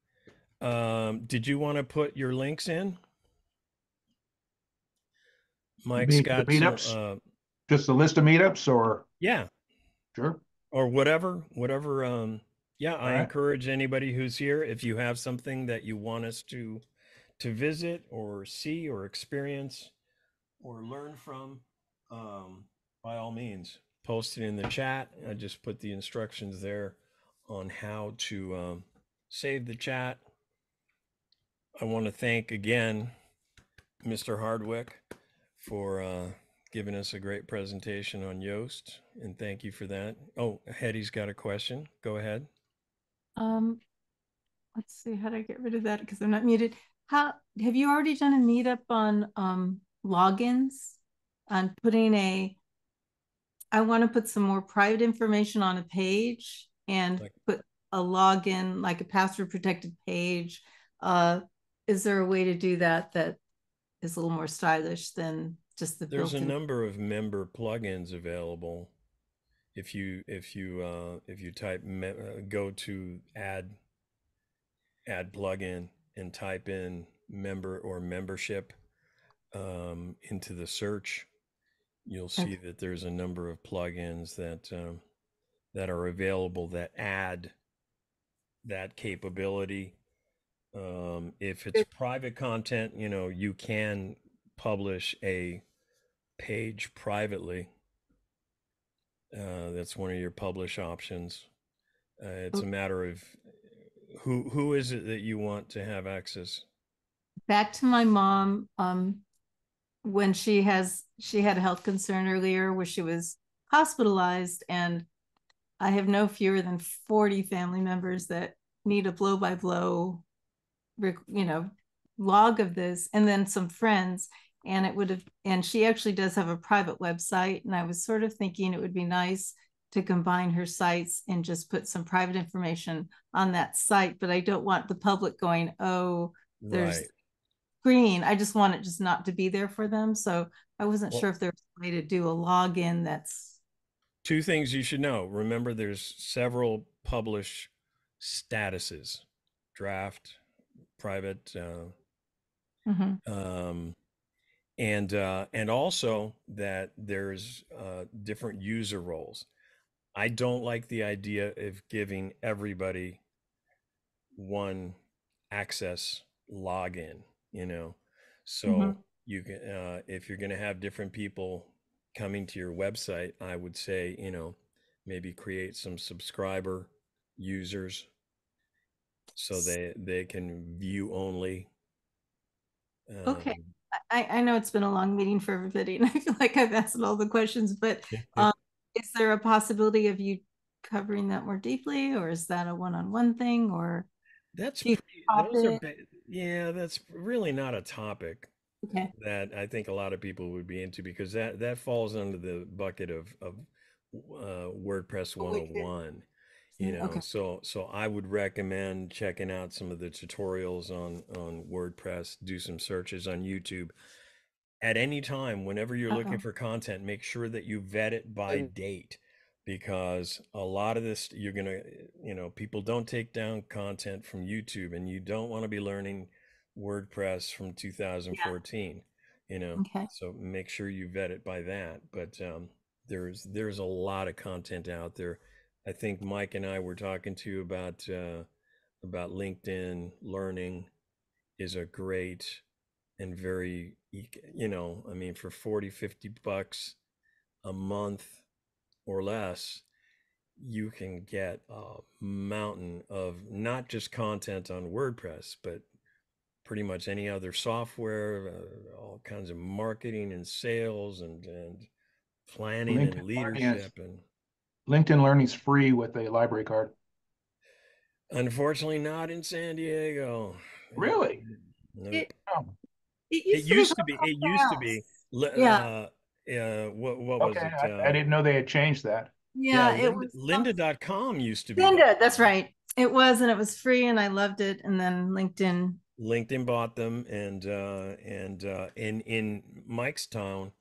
um, did you want to put your links in? Mike's mean the got some, meetups? uh, Just a list of meetups or, yeah, sure, or whatever, whatever. Um, yeah, I Alright. encourage anybody who's here if you have something that you want us to to visit or see or experience or learn from, um, by all means, post it in the chat. I just put the instructions there on how to um, save the chat. I want to thank again Mr. Hardwick for uh, giving us a great presentation on Yoast, and thank you for that. Oh, Hetty's got a question. Go ahead. Um, let's see, how do I get rid of that? Because I'm not muted. How, have you already done a meetup on, um, logins? On putting a, I want to put some more private information on a page and Like- put a login, like a password protected page. Uh, is there a way to do that that is a little more stylish than just the There's a number of member plugins available. If you if you uh, if you type me- uh, go to add add plugin and type in member or membership um, into the search, you'll see Okay. that there's a number of plugins that um, that are available that add that capability. Um, if it's private content, you know, you can publish a page privately. Uh, that's one of your publish options. Uh, it's a matter of who who is it that you want to have access. back to my mom um when she has she had a health concern earlier where she was hospitalized and i have no fewer than 40 family members that need a blow by blow you know log of this and then some friends and it would have and she actually does have a private website and i was sort of thinking it would be nice to combine her sites and just put some private information on that site but i don't want the public going oh there's Right. screen. I just want it just not to be there for them. So I wasn't Well- sure if there was a way to do a login that's Two things you should know. Remember, there's several publish statuses: draft, private, uh, Mhm. um, and uh, and also that there's uh, different user roles. I don't like the idea of giving everybody one access login. You know, so Mhm. you can uh, if you're going to have different people coming to your website, I would say you know maybe create some subscriber users so they they can view only. Okay. Um, I, I know it's been a long meeting for everybody and I feel like I've asked all the questions, but um, is there a possibility of you covering that more deeply or is that a one-on-one thing or That's pretty, those are yeah, that's really not a topic okay. that I think a lot of people would be into because that that falls under the bucket of of uh, WordPress Oh, we did. 101. You know, Okay. so so I would recommend checking out some of the tutorials on on WordPress. Do some searches on YouTube. At any time, whenever you're looking Uh-oh. for content, make sure that you vet it by And- date because a lot of this you're gonna eh, you know people don't take down content from youtube and you don't want to be learning wordpress from 2014 you know Okay. so make sure you vet it by that but um there's there's a lot of content out there i think mike and i were talking to you about uh about linkedin learning is a great and very you know i mean for 40 50 bucks a month or less, you can get a mountain of not just content on WordPress, but pretty much any other software, uh, all kinds of marketing and sales and and planning and LinkedIn is- leadership and LinkedIn Learning's free with a library card. unfortunately not in San Diego. Really? Nope. It- Oh, It used to be. It something used to be. Yeah. Uh, uh, what what was okay, it? I, I uh, didn't know they had changed that. Yeah, yeah, it Lynda, was some- lynda.com used to be. Lynda, that's right. It was, and it was free, and I loved it. And then LinkedIn. LinkedIn bought them, and uh, and uh, in in Mike's town,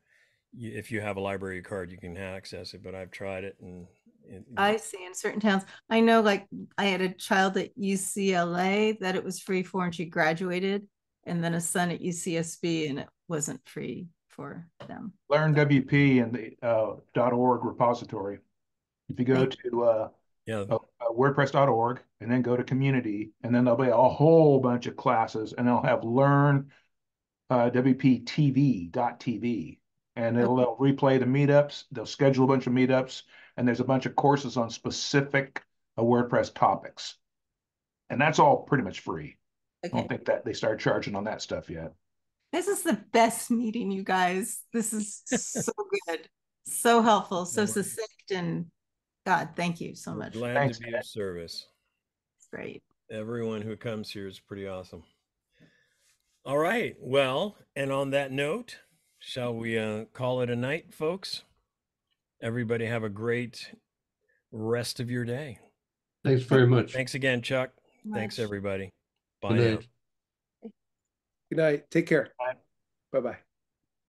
if you have a library card, you can access it. But I've tried it, and it, I see in certain towns. I know, like I had a child at UCLA that it was free for, and she graduated, and then a son at UCSB, and it wasn't free for them. Learn WP and the uh, .org repository. If you go to uh, yeah. uh, WordPress.org and then go to community, and then there'll be a whole bunch of classes, and they'll have learn uh, WPTV.tv, and it'll, they'll replay the meetups. They'll schedule a bunch of meetups, and there's a bunch of courses on specific uh, WordPress topics, and that's all pretty much free. I don't think that they start charging on that stuff yet. This is the best meeting, you guys. This is so good, so helpful, so succinct, and God, thank you so We're much. Glad Thanks, to be Ed. of service. It's great. Everyone who comes here is pretty awesome. All right. Well, and on that note, shall we uh, call it a night, folks? Everybody have a great rest of your day. Thanks very much. Thanks again, Chuck. Thanks, Much. everybody. Good Bye now. night. Good night. Take care. Bye. Bye bye.